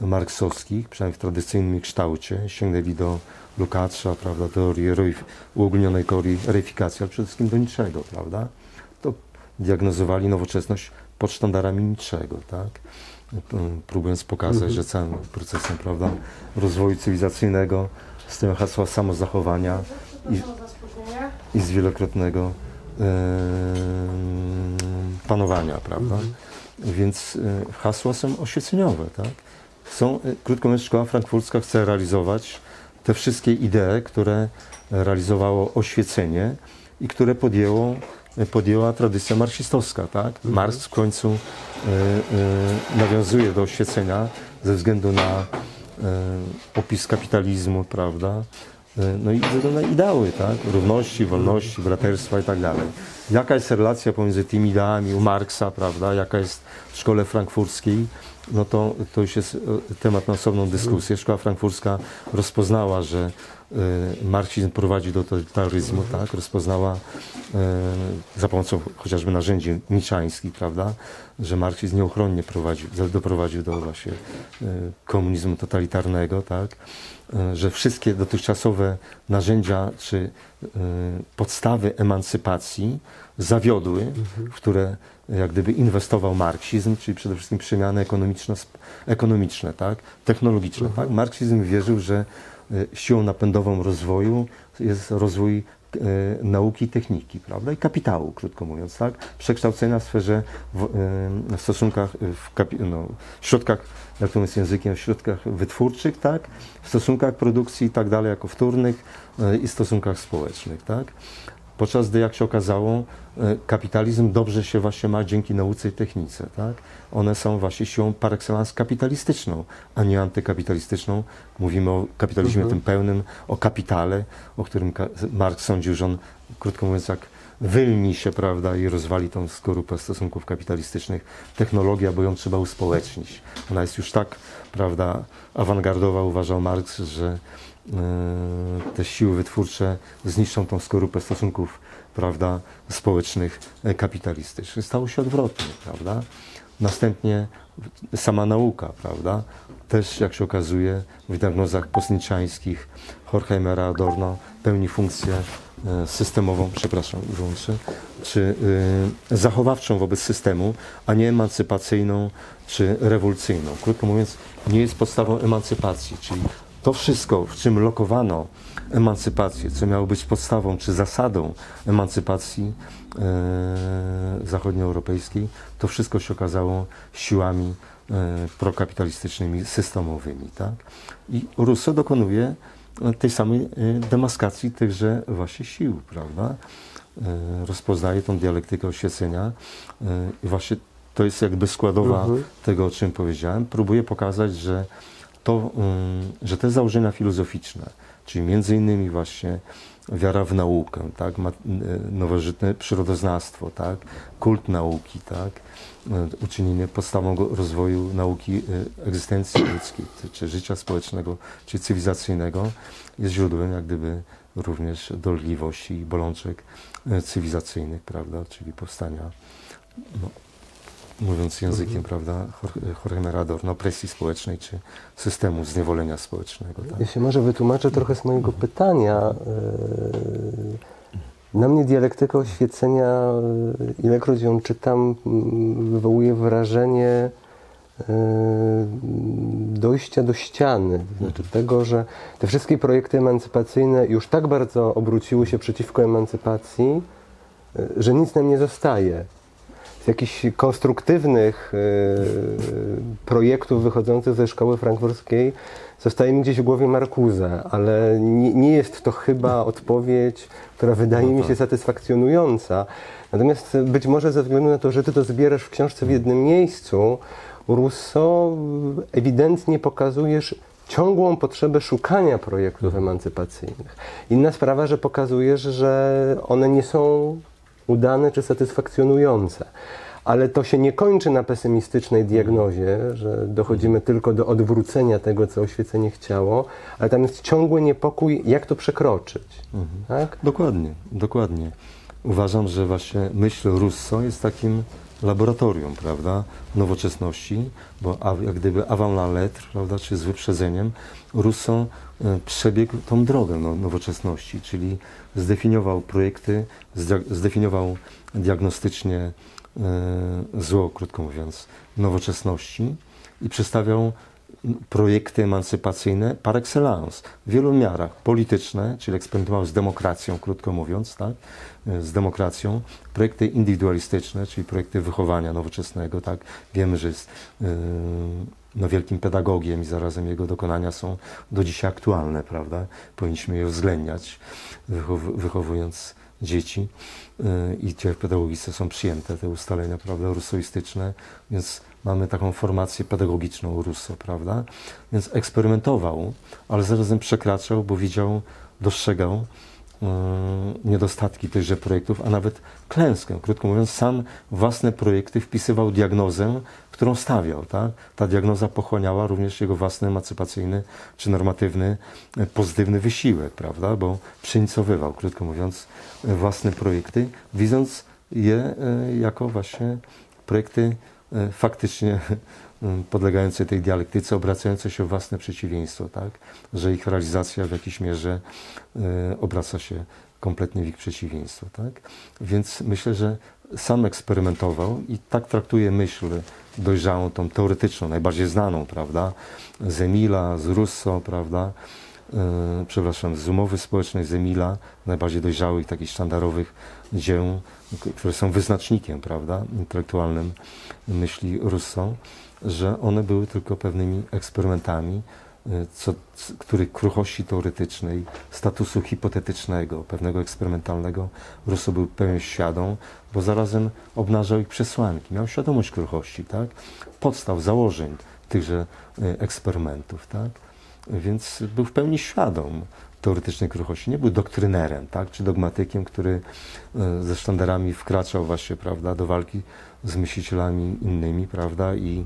marksowskich, przynajmniej w tradycyjnym kształcie, sięgnęli do Lukácza, prawda, teorii reif- uogólnionej teorii reifikacji, ale przede wszystkim do niczego, prawda, to diagnozowali nowoczesność pod sztandarami niczego, tak, próbując pokazać, że całym procesem, prawda, rozwoju cywilizacyjnego z tym hasła samozachowania i, i z wielokrotnego panowania, prawda? Więc e, hasła są oświeceniowe, tak? Są, e, krótko mówiąc, szkoła frankfurcka chce realizować te wszystkie idee, które realizowało oświecenie i które podjęło, e, podjęła tradycja marksistowska, tak? Marks w końcu nawiązuje do oświecenia ze względu na opis kapitalizmu, prawda? E, No i na ideały, tak? Równości, wolności, braterstwa i tak dalej. Jaka jest relacja pomiędzy tymi ideami u Marksa, prawda? Jaka jest w szkole frankfurskiej? No to, to już jest e, temat na osobną dyskusję. Szkoła frankfurska rozpoznała, że e, marksizm prowadzi do totalitaryzmu, tak? Rozpoznała e, za pomocą chociażby narzędzi niczańskich, prawda? Że marksizm nieuchronnie prowadził, doprowadził do właśnie e, komunizmu totalitarnego, tak? E, że wszystkie dotychczasowe narzędzia czy e, podstawy emancypacji zawiodły, w które jak gdyby inwestował marksizm, czyli przede wszystkim przemiany ekonomiczne, ekonomiczne tak? technologiczne. Tak? Marksizm wierzył, że siłą napędową rozwoju jest rozwój nauki i techniki, prawda? I kapitału, krótko mówiąc, tak? Przekształcenia w sferze, w, e, w stosunkach, e, w, kapi- no, w środkach, jak to jest językiem, w środkach wytwórczych, tak? W stosunkach produkcji i tak dalej, jako wtórnych e, i stosunkach społecznych, tak? Podczas gdy, jak się okazało, e, kapitalizm dobrze się właśnie ma dzięki nauce i technice. Tak? One są właśnie siłą par excellence kapitalistyczną, a nie antykapitalistyczną. Mówimy o kapitalizmie Mhm. tym pełnym, o kapitale, o którym Marx sądził, że on, krótko mówiąc, jak wylni się, prawda, i rozwali tą skorupę stosunków kapitalistycznych technologia, bo ją trzeba uspołecznić. Ona jest już tak, prawda, awangardowa, uważał Marx, że te siły wytwórcze zniszczą tą skorupę stosunków, prawda, społecznych, e, kapitalistycznych. Stało się odwrotnie, prawda. Następnie sama nauka, prawda, też jak się okazuje w diagnozach postniczańskich Horkheimera Adorno pełni funkcję e, systemową, przepraszam, wyłączę, czy y, zachowawczą wobec systemu, a nie emancypacyjną czy rewolucyjną. Krótko mówiąc, nie jest podstawą emancypacji, czyli to wszystko, w czym lokowano emancypację, co miało być podstawą czy zasadą emancypacji e, zachodnioeuropejskiej, to wszystko się okazało siłami e, prokapitalistycznymi, systemowymi. Tak? I Rousseau dokonuje tej samej e, demaskacji tychże właśnie sił, prawda? E, rozpoznaje tą dialektykę oświecenia e, i właśnie to jest jakby składowa Mhm. tego, o czym powiedziałem. Próbuje pokazać, że to, że te założenia filozoficzne, czyli między innymi właśnie wiara w naukę, tak, y, nowożytne przyrodoznawstwo, tak, kult nauki, tak, y, uczynienie podstawą rozwoju nauki y, egzystencji ludzkiej, czy- życia społecznego, czy cywilizacyjnego, jest źródłem jak gdyby również dolegliwości i bolączek cywilizacyjnych, prawda, czyli powstania, no, mówiąc językiem, prawda, Jorge- Jorge Merador, no, presji społecznej, czy systemu zniewolenia społecznego. Tak? Ja się może wytłumaczę trochę z mojego pytania. Yy, Na mnie dialektyka oświecenia, yy, ilekroć ją czytam, mm, wywołuje wrażenie dojścia do ściany. Znaczy tego, że te wszystkie projekty emancypacyjne już tak bardzo obróciły się przeciwko emancypacji, że nic nam nie zostaje z jakichś konstruktywnych y, projektów wychodzących ze szkoły frankfurskiej zostaje mi gdzieś w głowie Markuza, ale nie, nie jest to chyba odpowiedź, która wydaje No mi tak. się satysfakcjonująca. Natomiast być może ze względu na to, że ty to zbierasz w książce w jednym miejscu, Rousseau ewidentnie pokazujesz ciągłą potrzebę szukania projektów emancypacyjnych. Inna sprawa, że pokazujesz, że one nie są udane czy satysfakcjonujące. Ale to się nie kończy na pesymistycznej diagnozie, że dochodzimy tylko do odwrócenia tego, co oświecenie chciało, ale tam jest ciągły niepokój, jak to przekroczyć. Tak? Dokładnie, dokładnie. Uważam, że właśnie myśl Russo jest takim laboratorium, prawda, nowoczesności, bo jak gdyby avant la lettre, prawda, czy z wyprzedzeniem, Russo e, przebiegł tą drogę no, nowoczesności, czyli zdefiniował projekty, zdefiniował diagnostycznie e, zło, krótko mówiąc, nowoczesności i przedstawiał projekty emancypacyjne par excellence w wielu miarach. Polityczne, czyli eksperymentował z demokracją, krótko mówiąc, tak? z demokracją. Projekty indywidualistyczne, czyli projekty wychowania nowoczesnego. Tak? Wiemy, że jest yy, no, wielkim pedagogiem i zarazem jego dokonania są do dzisiaj aktualne, prawda? Powinniśmy je uwzględniać, wychow- wychowując dzieci yy, i w pedagogice są przyjęte te ustalenia, prawda, rusoistyczne, więc mamy taką formację pedagogiczną Russo, prawda? Więc eksperymentował, ale zarazem przekraczał, bo widział, dostrzegał yy, niedostatki tychże projektów, a nawet klęskę. Krótko mówiąc, sam własne projekty wpisywał diagnozę, którą stawiał. Tak? Ta diagnoza pochłaniała również jego własny emancypacyjny czy normatywny, e, pozytywny wysiłek, prawda? bo przynicowywał, krótko mówiąc, e, własne projekty, widząc je e, jako właśnie projekty faktycznie m, podlegające tej dialektyce, obracające się w własne przeciwieństwo, tak? że ich realizacja w jakiejś mierze e, obraca się kompletnie w ich przeciwieństwo. Tak? Więc myślę, że sam eksperymentował i tak traktuje myśl dojrzałą, tą teoretyczną, najbardziej znaną, prawda, z Emila, z Russo, prawda, e, przepraszam, z umowy społecznej z Emila, najbardziej dojrzałych, takich sztandarowych dzieł, które są wyznacznikiem, prawda, intelektualnym myśli Russo, że one były tylko pewnymi eksperymentami, y, co, kruchości teoretycznej, statusu hipotetycznego, pewnego eksperymentalnego, Rousseau był pełen świadom, bo zarazem obnażał ich przesłanki, miał świadomość kruchości, tak? podstaw, założeń tychże y, eksperymentów. Tak? Więc był w pełni świadom teoretycznej kruchości. Nie był doktrynerem, tak? czy dogmatykiem, który e, ze sztandarami wkraczał właśnie prawda, do walki z myślicielami innymi prawda, i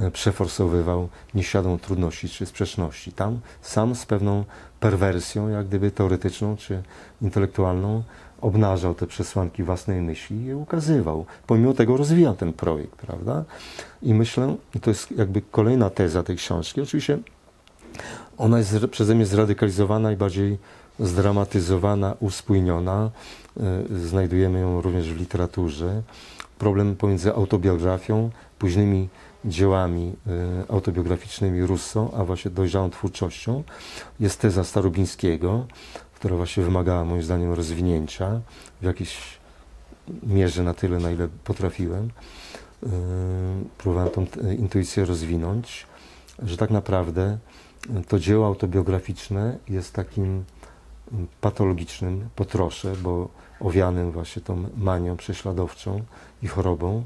e, przeforsowywał nieświadomą trudności czy sprzeczności. Tam sam z pewną perwersją, jak gdyby teoretyczną czy intelektualną, obnażał te przesłanki własnej myśli i je ukazywał. Pomimo tego rozwijał ten projekt, prawda? I myślę, i to jest jakby kolejna teza tej książki, oczywiście ona jest przeze mnie zradykalizowana i bardziej zdramatyzowana, uspójniona. Y, Znajdujemy ją również w literaturze. Problem pomiędzy autobiografią, późnymi dziełami y, autobiograficznymi Russo, a właśnie dojrzałą twórczością jest teza Starobińskiego, która właśnie wymagała moim zdaniem rozwinięcia w jakiejś mierze na tyle, na ile potrafiłem. Yy, Próbowałem tą intuicję rozwinąć, że tak naprawdę to dzieło autobiograficzne jest takim patologicznym potrosze, bo owianym właśnie tą manią prześladowczą i chorobą,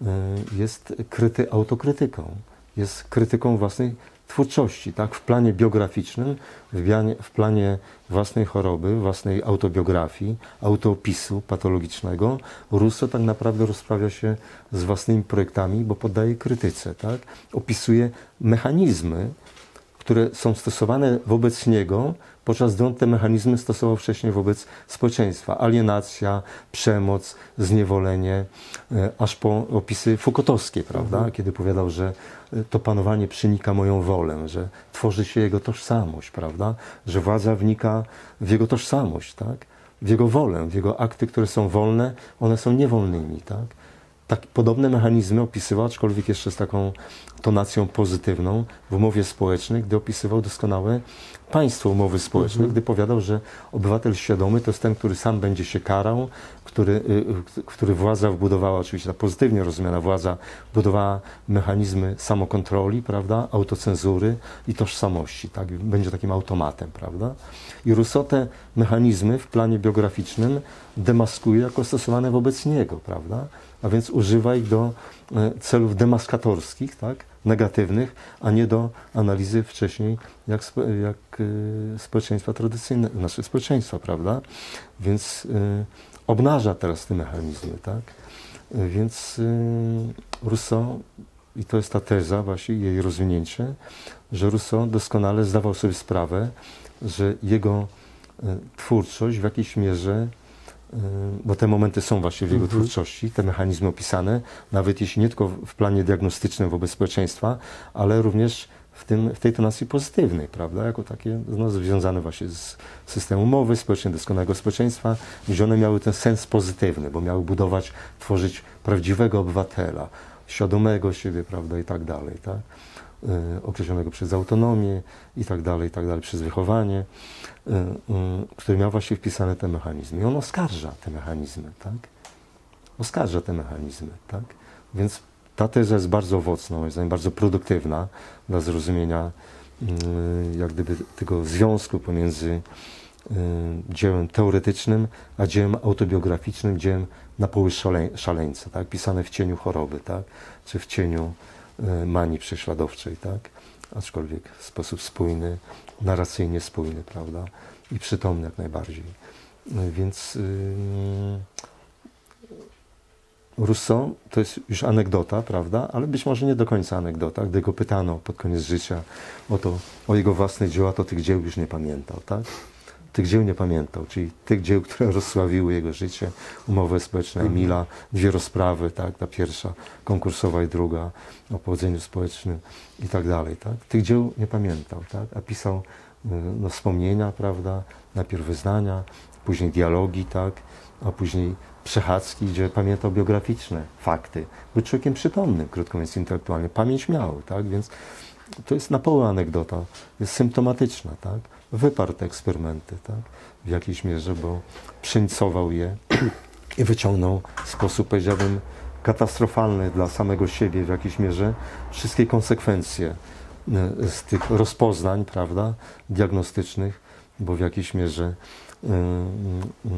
yy, jest kryty autokrytyką, jest krytyką własnej twórczości, tak? W planie biograficznym, w, bianie, w planie własnej choroby, własnej autobiografii, autoopisu patologicznego, Russo tak naprawdę rozprawia się z własnymi projektami, bo poddaje krytyce, tak? Opisuje mechanizmy, które są stosowane wobec niego, podczas gdy on te mechanizmy stosował wcześniej wobec społeczeństwa. Alienacja, przemoc, zniewolenie, e, aż po opisy Foucaultowskie, prawda? Kiedy powiadał, że e, to panowanie przenika moją wolę, że tworzy się jego tożsamość, prawda? Że władza wnika w jego tożsamość, tak? W jego wolę, w jego akty, które są wolne, one są niewolnymi, tak? Tak, podobne mechanizmy opisywał, aczkolwiek jeszcze z taką tonacją pozytywną w umowie społecznej, gdy opisywał doskonałe państwo umowy społecznej, gdy powiadał, że obywatel świadomy to jest ten, który sam będzie się karał, który, y, y, który władza wbudowała, oczywiście ta pozytywnie rozumiana władza, budowała mechanizmy samokontroli, prawda, autocenzury i tożsamości, tak, będzie takim automatem, prawda. I Rousseau te mechanizmy w planie biograficznym demaskuje jako stosowane wobec niego, prawda, a więc używa ich do e, celów demaskatorskich, tak, negatywnych, a nie do analizy wcześniej jak, jak y, społeczeństwa tradycyjne, nasze społeczeństwa, prawda? Więc y, obnaża teraz te mechanizmy, tak? Więc Rousseau, i to jest ta teza właśnie, jej rozwinięcie, że Rousseau doskonale zdawał sobie sprawę, że jego twórczość w jakiejś mierze bo te momenty są właśnie w jego Mhm. twórczości, te mechanizmy opisane, nawet jeśli nie tylko w planie diagnostycznym wobec społeczeństwa, ale również w, tym, w tej tonacji pozytywnej, prawda, jako takie no, związane właśnie z systemem umowy społecznej, doskonałego społeczeństwa, gdzie one miały ten sens pozytywny, bo miały budować, tworzyć prawdziwego obywatela, świadomego siebie, prawda, i tak dalej, tak, y, określonego przez autonomię i tak dalej, i tak dalej, przez wychowanie, y, y, który miał właśnie wpisane te mechanizmy. I on oskarża te mechanizmy, tak? Oskarża te mechanizmy, tak? Więc ta teza jest bardzo owocna, moim zdaniem bardzo produktywna dla zrozumienia y, jak gdyby tego związku pomiędzy dziełem teoretycznym, a dziełem autobiograficznym, dziełem na poły szale, szaleńca, tak? pisane w cieniu choroby, tak? czy w cieniu manii prześladowczej, tak? aczkolwiek w sposób spójny, narracyjnie spójny, prawda? I przytomny jak najbardziej. Y, Więc Rousseau to jest już anegdota, prawda? Ale być może nie do końca anegdota. Gdy go pytano pod koniec życia o, to, o jego własne dzieła, to tych dzieł już nie pamiętał, tak? Tych dzieł nie pamiętał, czyli tych dzieł, które (laughs) rozsławiły jego życie, umowę społeczną Emila, dwie rozprawy, tak? Ta pierwsza konkursowa i druga o powodzeniu społecznym i tak dalej, tak? Tych dzieł nie pamiętał, tak? A pisał y, no, wspomnienia, prawda? Najpierw wyznania, później dialogi, tak? A później przechadzki, gdzie pamiętał biograficzne fakty. Był człowiekiem przytomnym, krótko mówiąc, intelektualnie. Pamięć miał, tak? Więc to jest na połowę anegdota, jest symptomatyczna, tak? Wyparł te eksperymenty, tak? W jakiejś mierze, bo przeńcował je (clears throat) i wyciągnął w sposób, powiedziałbym, katastrofalny dla samego siebie w jakiejś mierze wszystkie konsekwencje y, z tych rozpoznań, prawda, diagnostycznych, bo w jakiejś mierze y, y, y,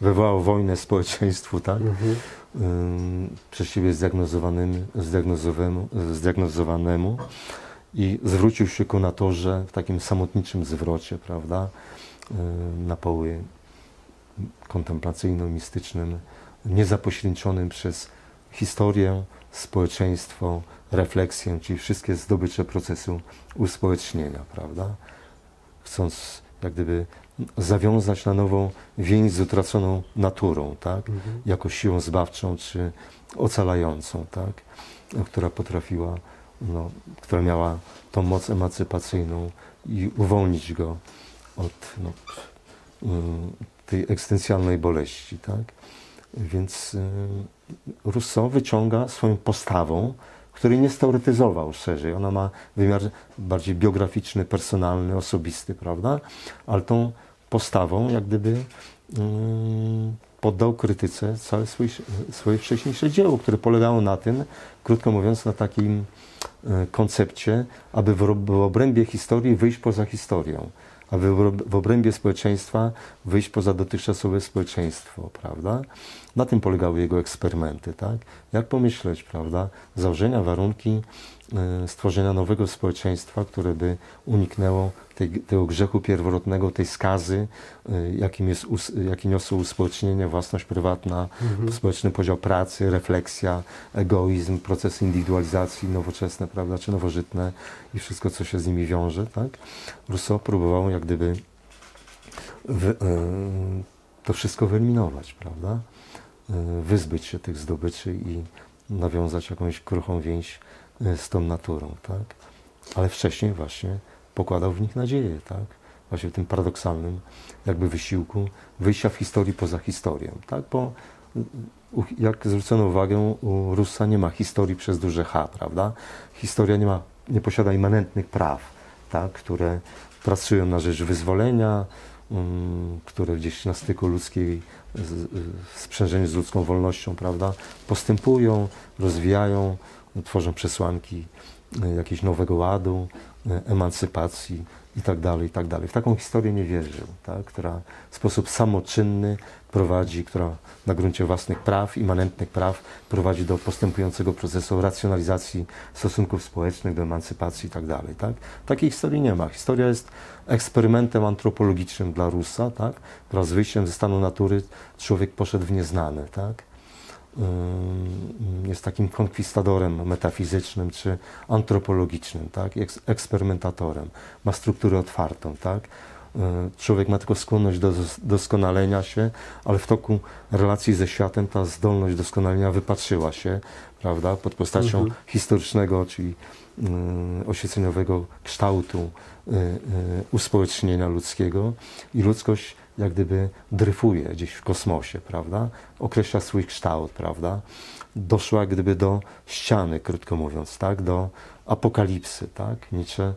wywołał wojnę społeczeństwu, tak? Mhm. Ym, przez siebie zdiagnozowanym, zdiagnozowemu, zdiagnozowanemu i zwrócił się ku naturze w takim samotniczym zwrocie, prawda, y, na poły kontemplacyjno-mistycznym, niezapośredniczonym przez historię, społeczeństwo, refleksję, czyli wszystkie zdobycze procesu uspołecznienia, prawda? Chcąc jak gdyby zawiązać na nowo więź z utraconą naturą, tak? Jako siłą zbawczą czy ocalającą, tak? Która potrafiła, no, która miała tą moc emancypacyjną i uwolnić go od no, mm, tej ekstencjalnej boleści, tak? Więc y, Rousseau wyciąga swoją postawą, której nie steoretyzował szerzej. Ona ma wymiar bardziej biograficzny, personalny, osobisty, prawda? Ale tą postawą jak gdyby mm, poddał krytyce całe swoje, swoje wcześniejsze dzieło, które polegało na tym, krótko mówiąc, na takim koncepcie, aby w, obrębie historii wyjść poza historią, aby w, obrębie społeczeństwa wyjść poza dotychczasowe społeczeństwo, prawda? Na tym polegały jego eksperymenty, tak? Jak pomyśleć, prawda? Założenia, warunki e, stworzenia nowego społeczeństwa, które by uniknęło tej, tego grzechu pierworodnego, tej skazy, e, jakim, jest, jaki niosło uspołecznienie, własność prywatna, społeczny podział pracy, refleksja, egoizm, procesy indywidualizacji nowoczesne, prawda, czy nowożytne i wszystko, co się z nimi wiąże, tak? Rousseau próbował jak gdyby wy, e, to wszystko wyeliminować, prawda? E, Wyzbyć się tych zdobyczy i nawiązać jakąś kruchą więź e, z tą naturą, tak? Ale wcześniej właśnie pokładał w nich nadzieję, tak? Właśnie w tym paradoksalnym jakby wysiłku wyjścia w historii poza historię, tak? Bo jak zwrócono uwagę, u Russa nie ma historii przez duże H, prawda? Historia nie ma, nie posiada immanentnych praw, tak? Które pracują na rzecz wyzwolenia, mm, które gdzieś na styku ludzkiej, w sprzężeniu z ludzką wolnością, prawda? Postępują, rozwijają, tworzą przesłanki y, jakiegoś nowego ładu, y, emancypacji i tak dalej, i tak. W taką historię nie wierzył, tak? która w sposób samoczynny prowadzi, która na gruncie własnych praw, immanentnych praw prowadzi do postępującego procesu racjonalizacji stosunków społecznych, do emancypacji i tak. Tak? Takiej historii nie ma. Historia jest eksperymentem antropologicznym dla Russa, tak? wraz z wyjściem ze stanu natury człowiek poszedł w nieznane. Tak? Jest takim konkwistadorem metafizycznym czy antropologicznym, tak? Eks- eksperymentatorem. Ma strukturę otwartą. Tak? Y, Człowiek ma tylko skłonność do dos- doskonalenia się, ale w toku relacji ze światem ta zdolność doskonalenia wypatrzyła się prawda? pod postacią Mhm. historycznego, czyli y, oświeceniowego kształtu y, uspołecznienia ludzkiego i ludzkość jak gdyby dryfuje gdzieś w kosmosie, prawda? Określa swój kształt, prawda? Doszła jak gdyby do ściany, krótko mówiąc, tak? Do apokalipsy, tak? Nietzsche,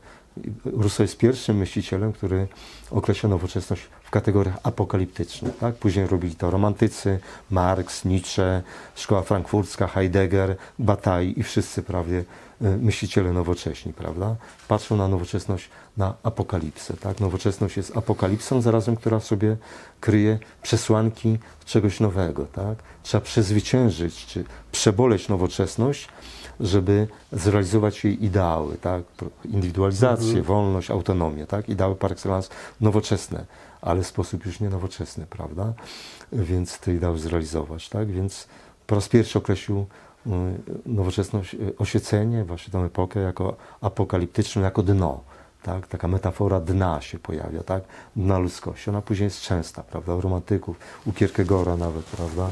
Rousseau jest pierwszym myślicielem, który określa nowoczesność w kategoriach apokaliptycznych, tak? Później robili to romantycy, Marx, Nietzsche, Szkoła Frankfurcka, Heidegger, Bataille i wszyscy prawie myśliciele nowocześni, prawda? Patrzą na nowoczesność, na apokalipsę, tak? Nowoczesność jest apokalipsą zarazem, która w sobie kryje przesłanki czegoś nowego, tak? Trzeba przezwyciężyć, czy przeboleć nowoczesność, żeby zrealizować jej ideały, tak? Indywidualizację, Mhm. wolność, autonomię, tak? Ideały par excellence nowoczesne, ale w sposób już nie nowoczesny, prawda? Więc te ideały zrealizować, tak? Więc po raz pierwszy określił y, nowoczesność, y, oświecenie, właśnie tę epokę jako apokaliptyczną, jako dno. Tak? Taka metafora dna się pojawia, tak? Dna ludzkości. Ona później jest częsta, prawda? U romantyków, u Kierkegaarda nawet, prawda?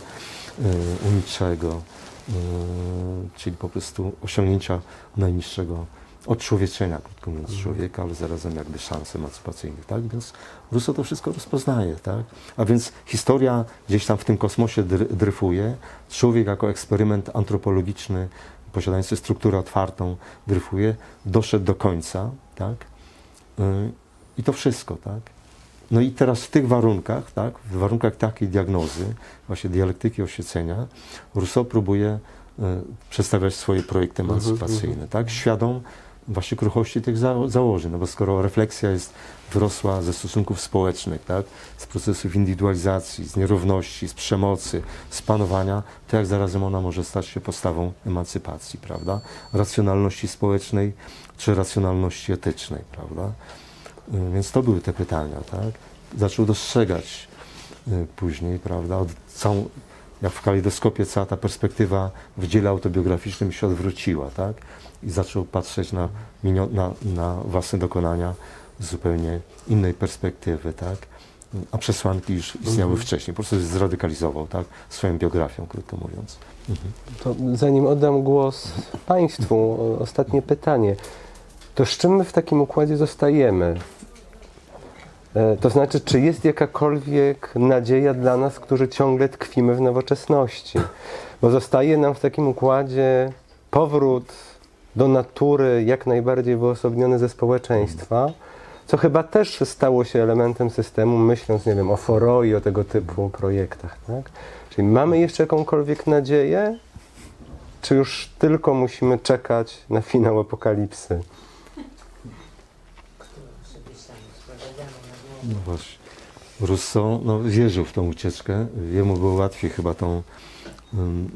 Y, U Nietzschego, y, czyli po prostu osiągnięcia najniższego odczłowieczenia, krótko mówiąc, człowieka, ale zarazem jakby szans emancypacyjnych, tak? Więc Rousseau to wszystko rozpoznaje, tak? A więc historia gdzieś tam w tym kosmosie dry, dryfuje, człowiek jako eksperyment antropologiczny, posiadający strukturę otwartą, dryfuje, doszedł do końca, tak? Y, I to wszystko, tak? No i teraz w tych warunkach, tak, w warunkach takiej diagnozy, właśnie dialektyki oświecenia, Rousseau próbuje y, przedstawiać swoje projekty emancypacyjne, tak? Świadom właśnie kruchości tych za, założeń, no bo skoro refleksja jest wyrosła ze stosunków społecznych, tak, z procesów indywidualizacji, z nierówności, z przemocy, z panowania, to jak zarazem ona może stać się postawą emancypacji, prawda, racjonalności społecznej czy racjonalności etycznej, prawda. Y, Więc to były te pytania, tak. Zaczął dostrzegać y, później, prawda, od całą, jak w kalejdoskopie cała ta perspektywa w dziele autobiograficznym się odwróciła, tak? I zaczął patrzeć na, na, na własne dokonania z zupełnie innej perspektywy, tak? A przesłanki już istniały wcześniej, po prostu zradykalizował, tak? Swoją biografią, krótko mówiąc. To zanim oddam głos Państwu, ostatnie pytanie. To z czym my w takim układzie zostajemy? E, To znaczy, czy jest jakakolwiek nadzieja dla nas, którzy ciągle tkwimy w nowoczesności? Bo zostaje nam w takim układzie powrót do natury jak najbardziej wyosobniony ze społeczeństwa, co chyba też stało się elementem systemu, myśląc, nie wiem, o Foro i o tego typu projektach, tak? Czyli mamy jeszcze jakąkolwiek nadzieję, czy już tylko musimy czekać na finał apokalipsy? No właśnie. Rousseau no, wierzył w tą ucieczkę. Jemu było łatwiej chyba tą,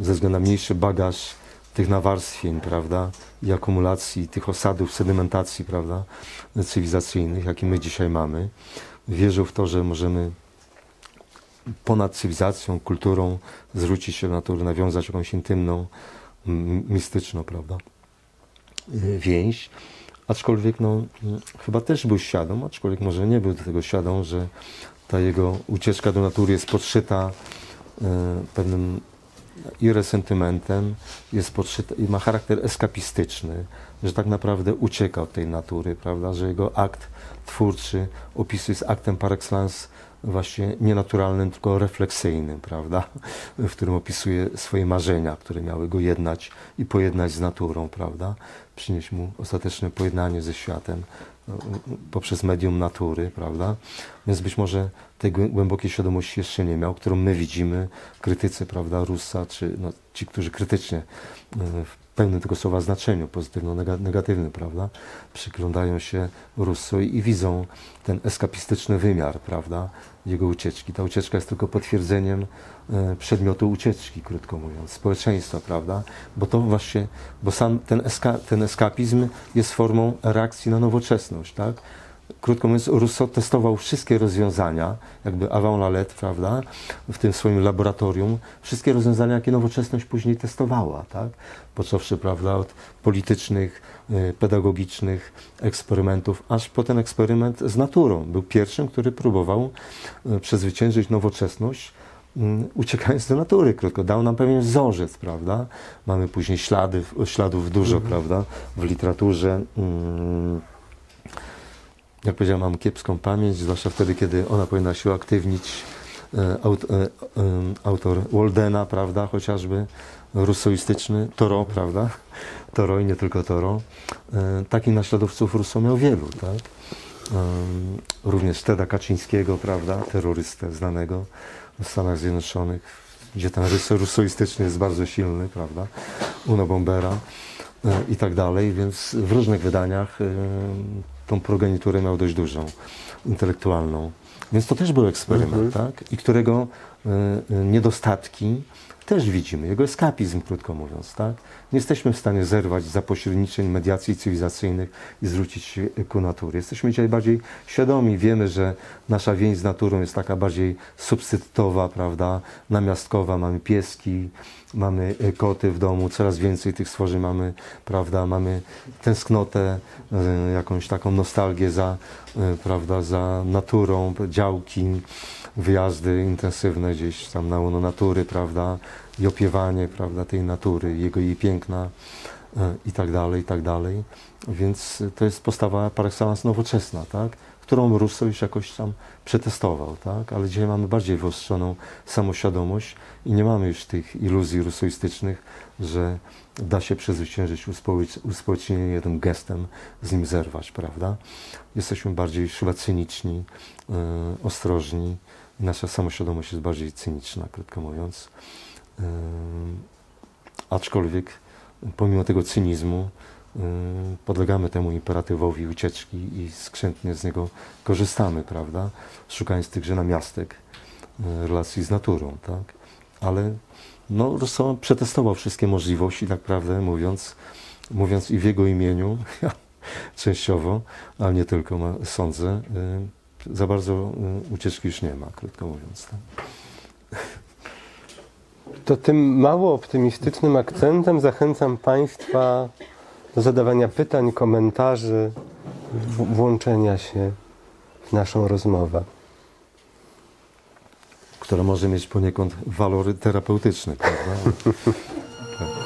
ze względu na mniejszy bagaż tych nawarstwień, prawda, i akumulacji tych osadów, sedymentacji, prawda, cywilizacyjnych, jakie my dzisiaj mamy. Wierzył w to, że możemy ponad cywilizacją, kulturą zwrócić się do natury, nawiązać jakąś intymną, mistyczną, prawda, y, więź. Aczkolwiek no, mm, chyba też był świadom, aczkolwiek może nie był do tego świadom, że ta jego ucieczka do natury jest podszyta e, pewnym i resentymentem, jest podszyta i ma charakter eskapistyczny, że tak naprawdę ucieka od tej natury, prawda, że jego akt twórczy opisuje jest aktem par excellence właśnie nienaturalnym, tylko refleksyjnym, prawda, w którym opisuje swoje marzenia, które miały go jednać i pojednać z naturą, prawda, przynieść mu ostateczne pojednanie ze światem no, poprzez medium natury, prawda? Więc być może tej głę- głębokiej świadomości jeszcze nie miał, którą my widzimy, krytycy, prawda, Russa, czy no, ci, którzy krytycznie e, w pełnym tego słowa znaczeniu, pozytywno-negatywnym, prawda, przyglądają się Russo i, i widzą ten eskapistyczny wymiar, prawda, jego ucieczki. Ta ucieczka jest tylko potwierdzeniem e, przedmiotu ucieczki, krótko mówiąc, społeczeństwa, prawda, bo to właśnie, bo sam ten, eska, ten eskapizm jest formą reakcji na nowoczesność, tak, Krótko mówiąc, Rousseau testował wszystkie rozwiązania, jakby avant la lettre, prawda, w tym swoim laboratorium, wszystkie rozwiązania, jakie nowoczesność później testowała, tak, począwszy, prawda, od politycznych, y, pedagogicznych eksperymentów, aż po ten eksperyment z naturą. Był pierwszym, który próbował y, przezwyciężyć nowoczesność, mm, uciekając do natury, krótko. Dał nam pewien wzorzec, prawda. Mamy później ślady, śladów dużo, prawda, w literaturze. mm, jak powiedziałem, mam kiepską pamięć, zwłaszcza wtedy, kiedy ona powinna się uaktywnić. E, Aut, e, e, autor Waldena, prawda, chociażby, rusoistyczny, Toro, prawda, Toro i nie tylko Toro. Takich naśladowców Rousseau miał wielu, tak. Również Teda Kaczyńskiego, prawda, terrorystę znanego w Stanach Zjednoczonych, gdzie ten rusoistyczny jest bardzo silny, prawda, Uno Bombera i tak dalej, więc w różnych wydaniach tą progeniturę miał dość dużą, intelektualną. Więc to też był eksperyment, tak? I którego e, e, niedostatki też widzimy, jego eskapizm, krótko mówiąc, tak? Nie jesteśmy w stanie zerwać za pośredniczeń mediacji cywilizacyjnych i zwrócić się ku natury. Jesteśmy dzisiaj bardziej świadomi, wiemy, że nasza więź z naturą jest taka bardziej substytutowa, prawda, namiastkowa, mamy pieski, mamy koty w domu, coraz więcej tych stworzeń mamy, prawda, mamy tęsknotę, e, jakąś taką nostalgię za, e, prawda, za naturą, działki, wyjazdy intensywne gdzieś tam na łono natury, prawda, i opiewanie, prawda, tej natury, jego jej piękna e, i tak dalej, i tak dalej. Więc to jest postawa par excellence nowoczesna, tak, którą Rousseau już jakoś tam przetestował, tak, ale dzisiaj mamy bardziej wyostrzoną samoświadomość i nie mamy już tych iluzji rusoistycznych, że da się przezwyciężyć uspołecz- uspołecznienie jednym gestem, z nim zerwać, prawda. Jesteśmy bardziej chyba cyniczni, e, ostrożni, nasza samoświadomość jest bardziej cyniczna, krótko mówiąc. Aczkolwiek pomimo tego cynizmu podlegamy temu imperatywowi ucieczki i skrzętnie z niego korzystamy, prawda? Szukając tychże namiastek y, relacji z naturą, tak? Ale no, Rousseau przetestował wszystkie możliwości, tak prawdę mówiąc, mówiąc i w jego imieniu, (laughs) częściowo, ale nie tylko, sądzę, za bardzo y, ucieczki już nie ma, krótko mówiąc. Tak? To tym mało optymistycznym akcentem zachęcam Państwa do zadawania pytań, komentarzy, włączenia się w naszą rozmowę. która może mieć poniekąd walory terapeutyczne, prawda? tak. (laughs)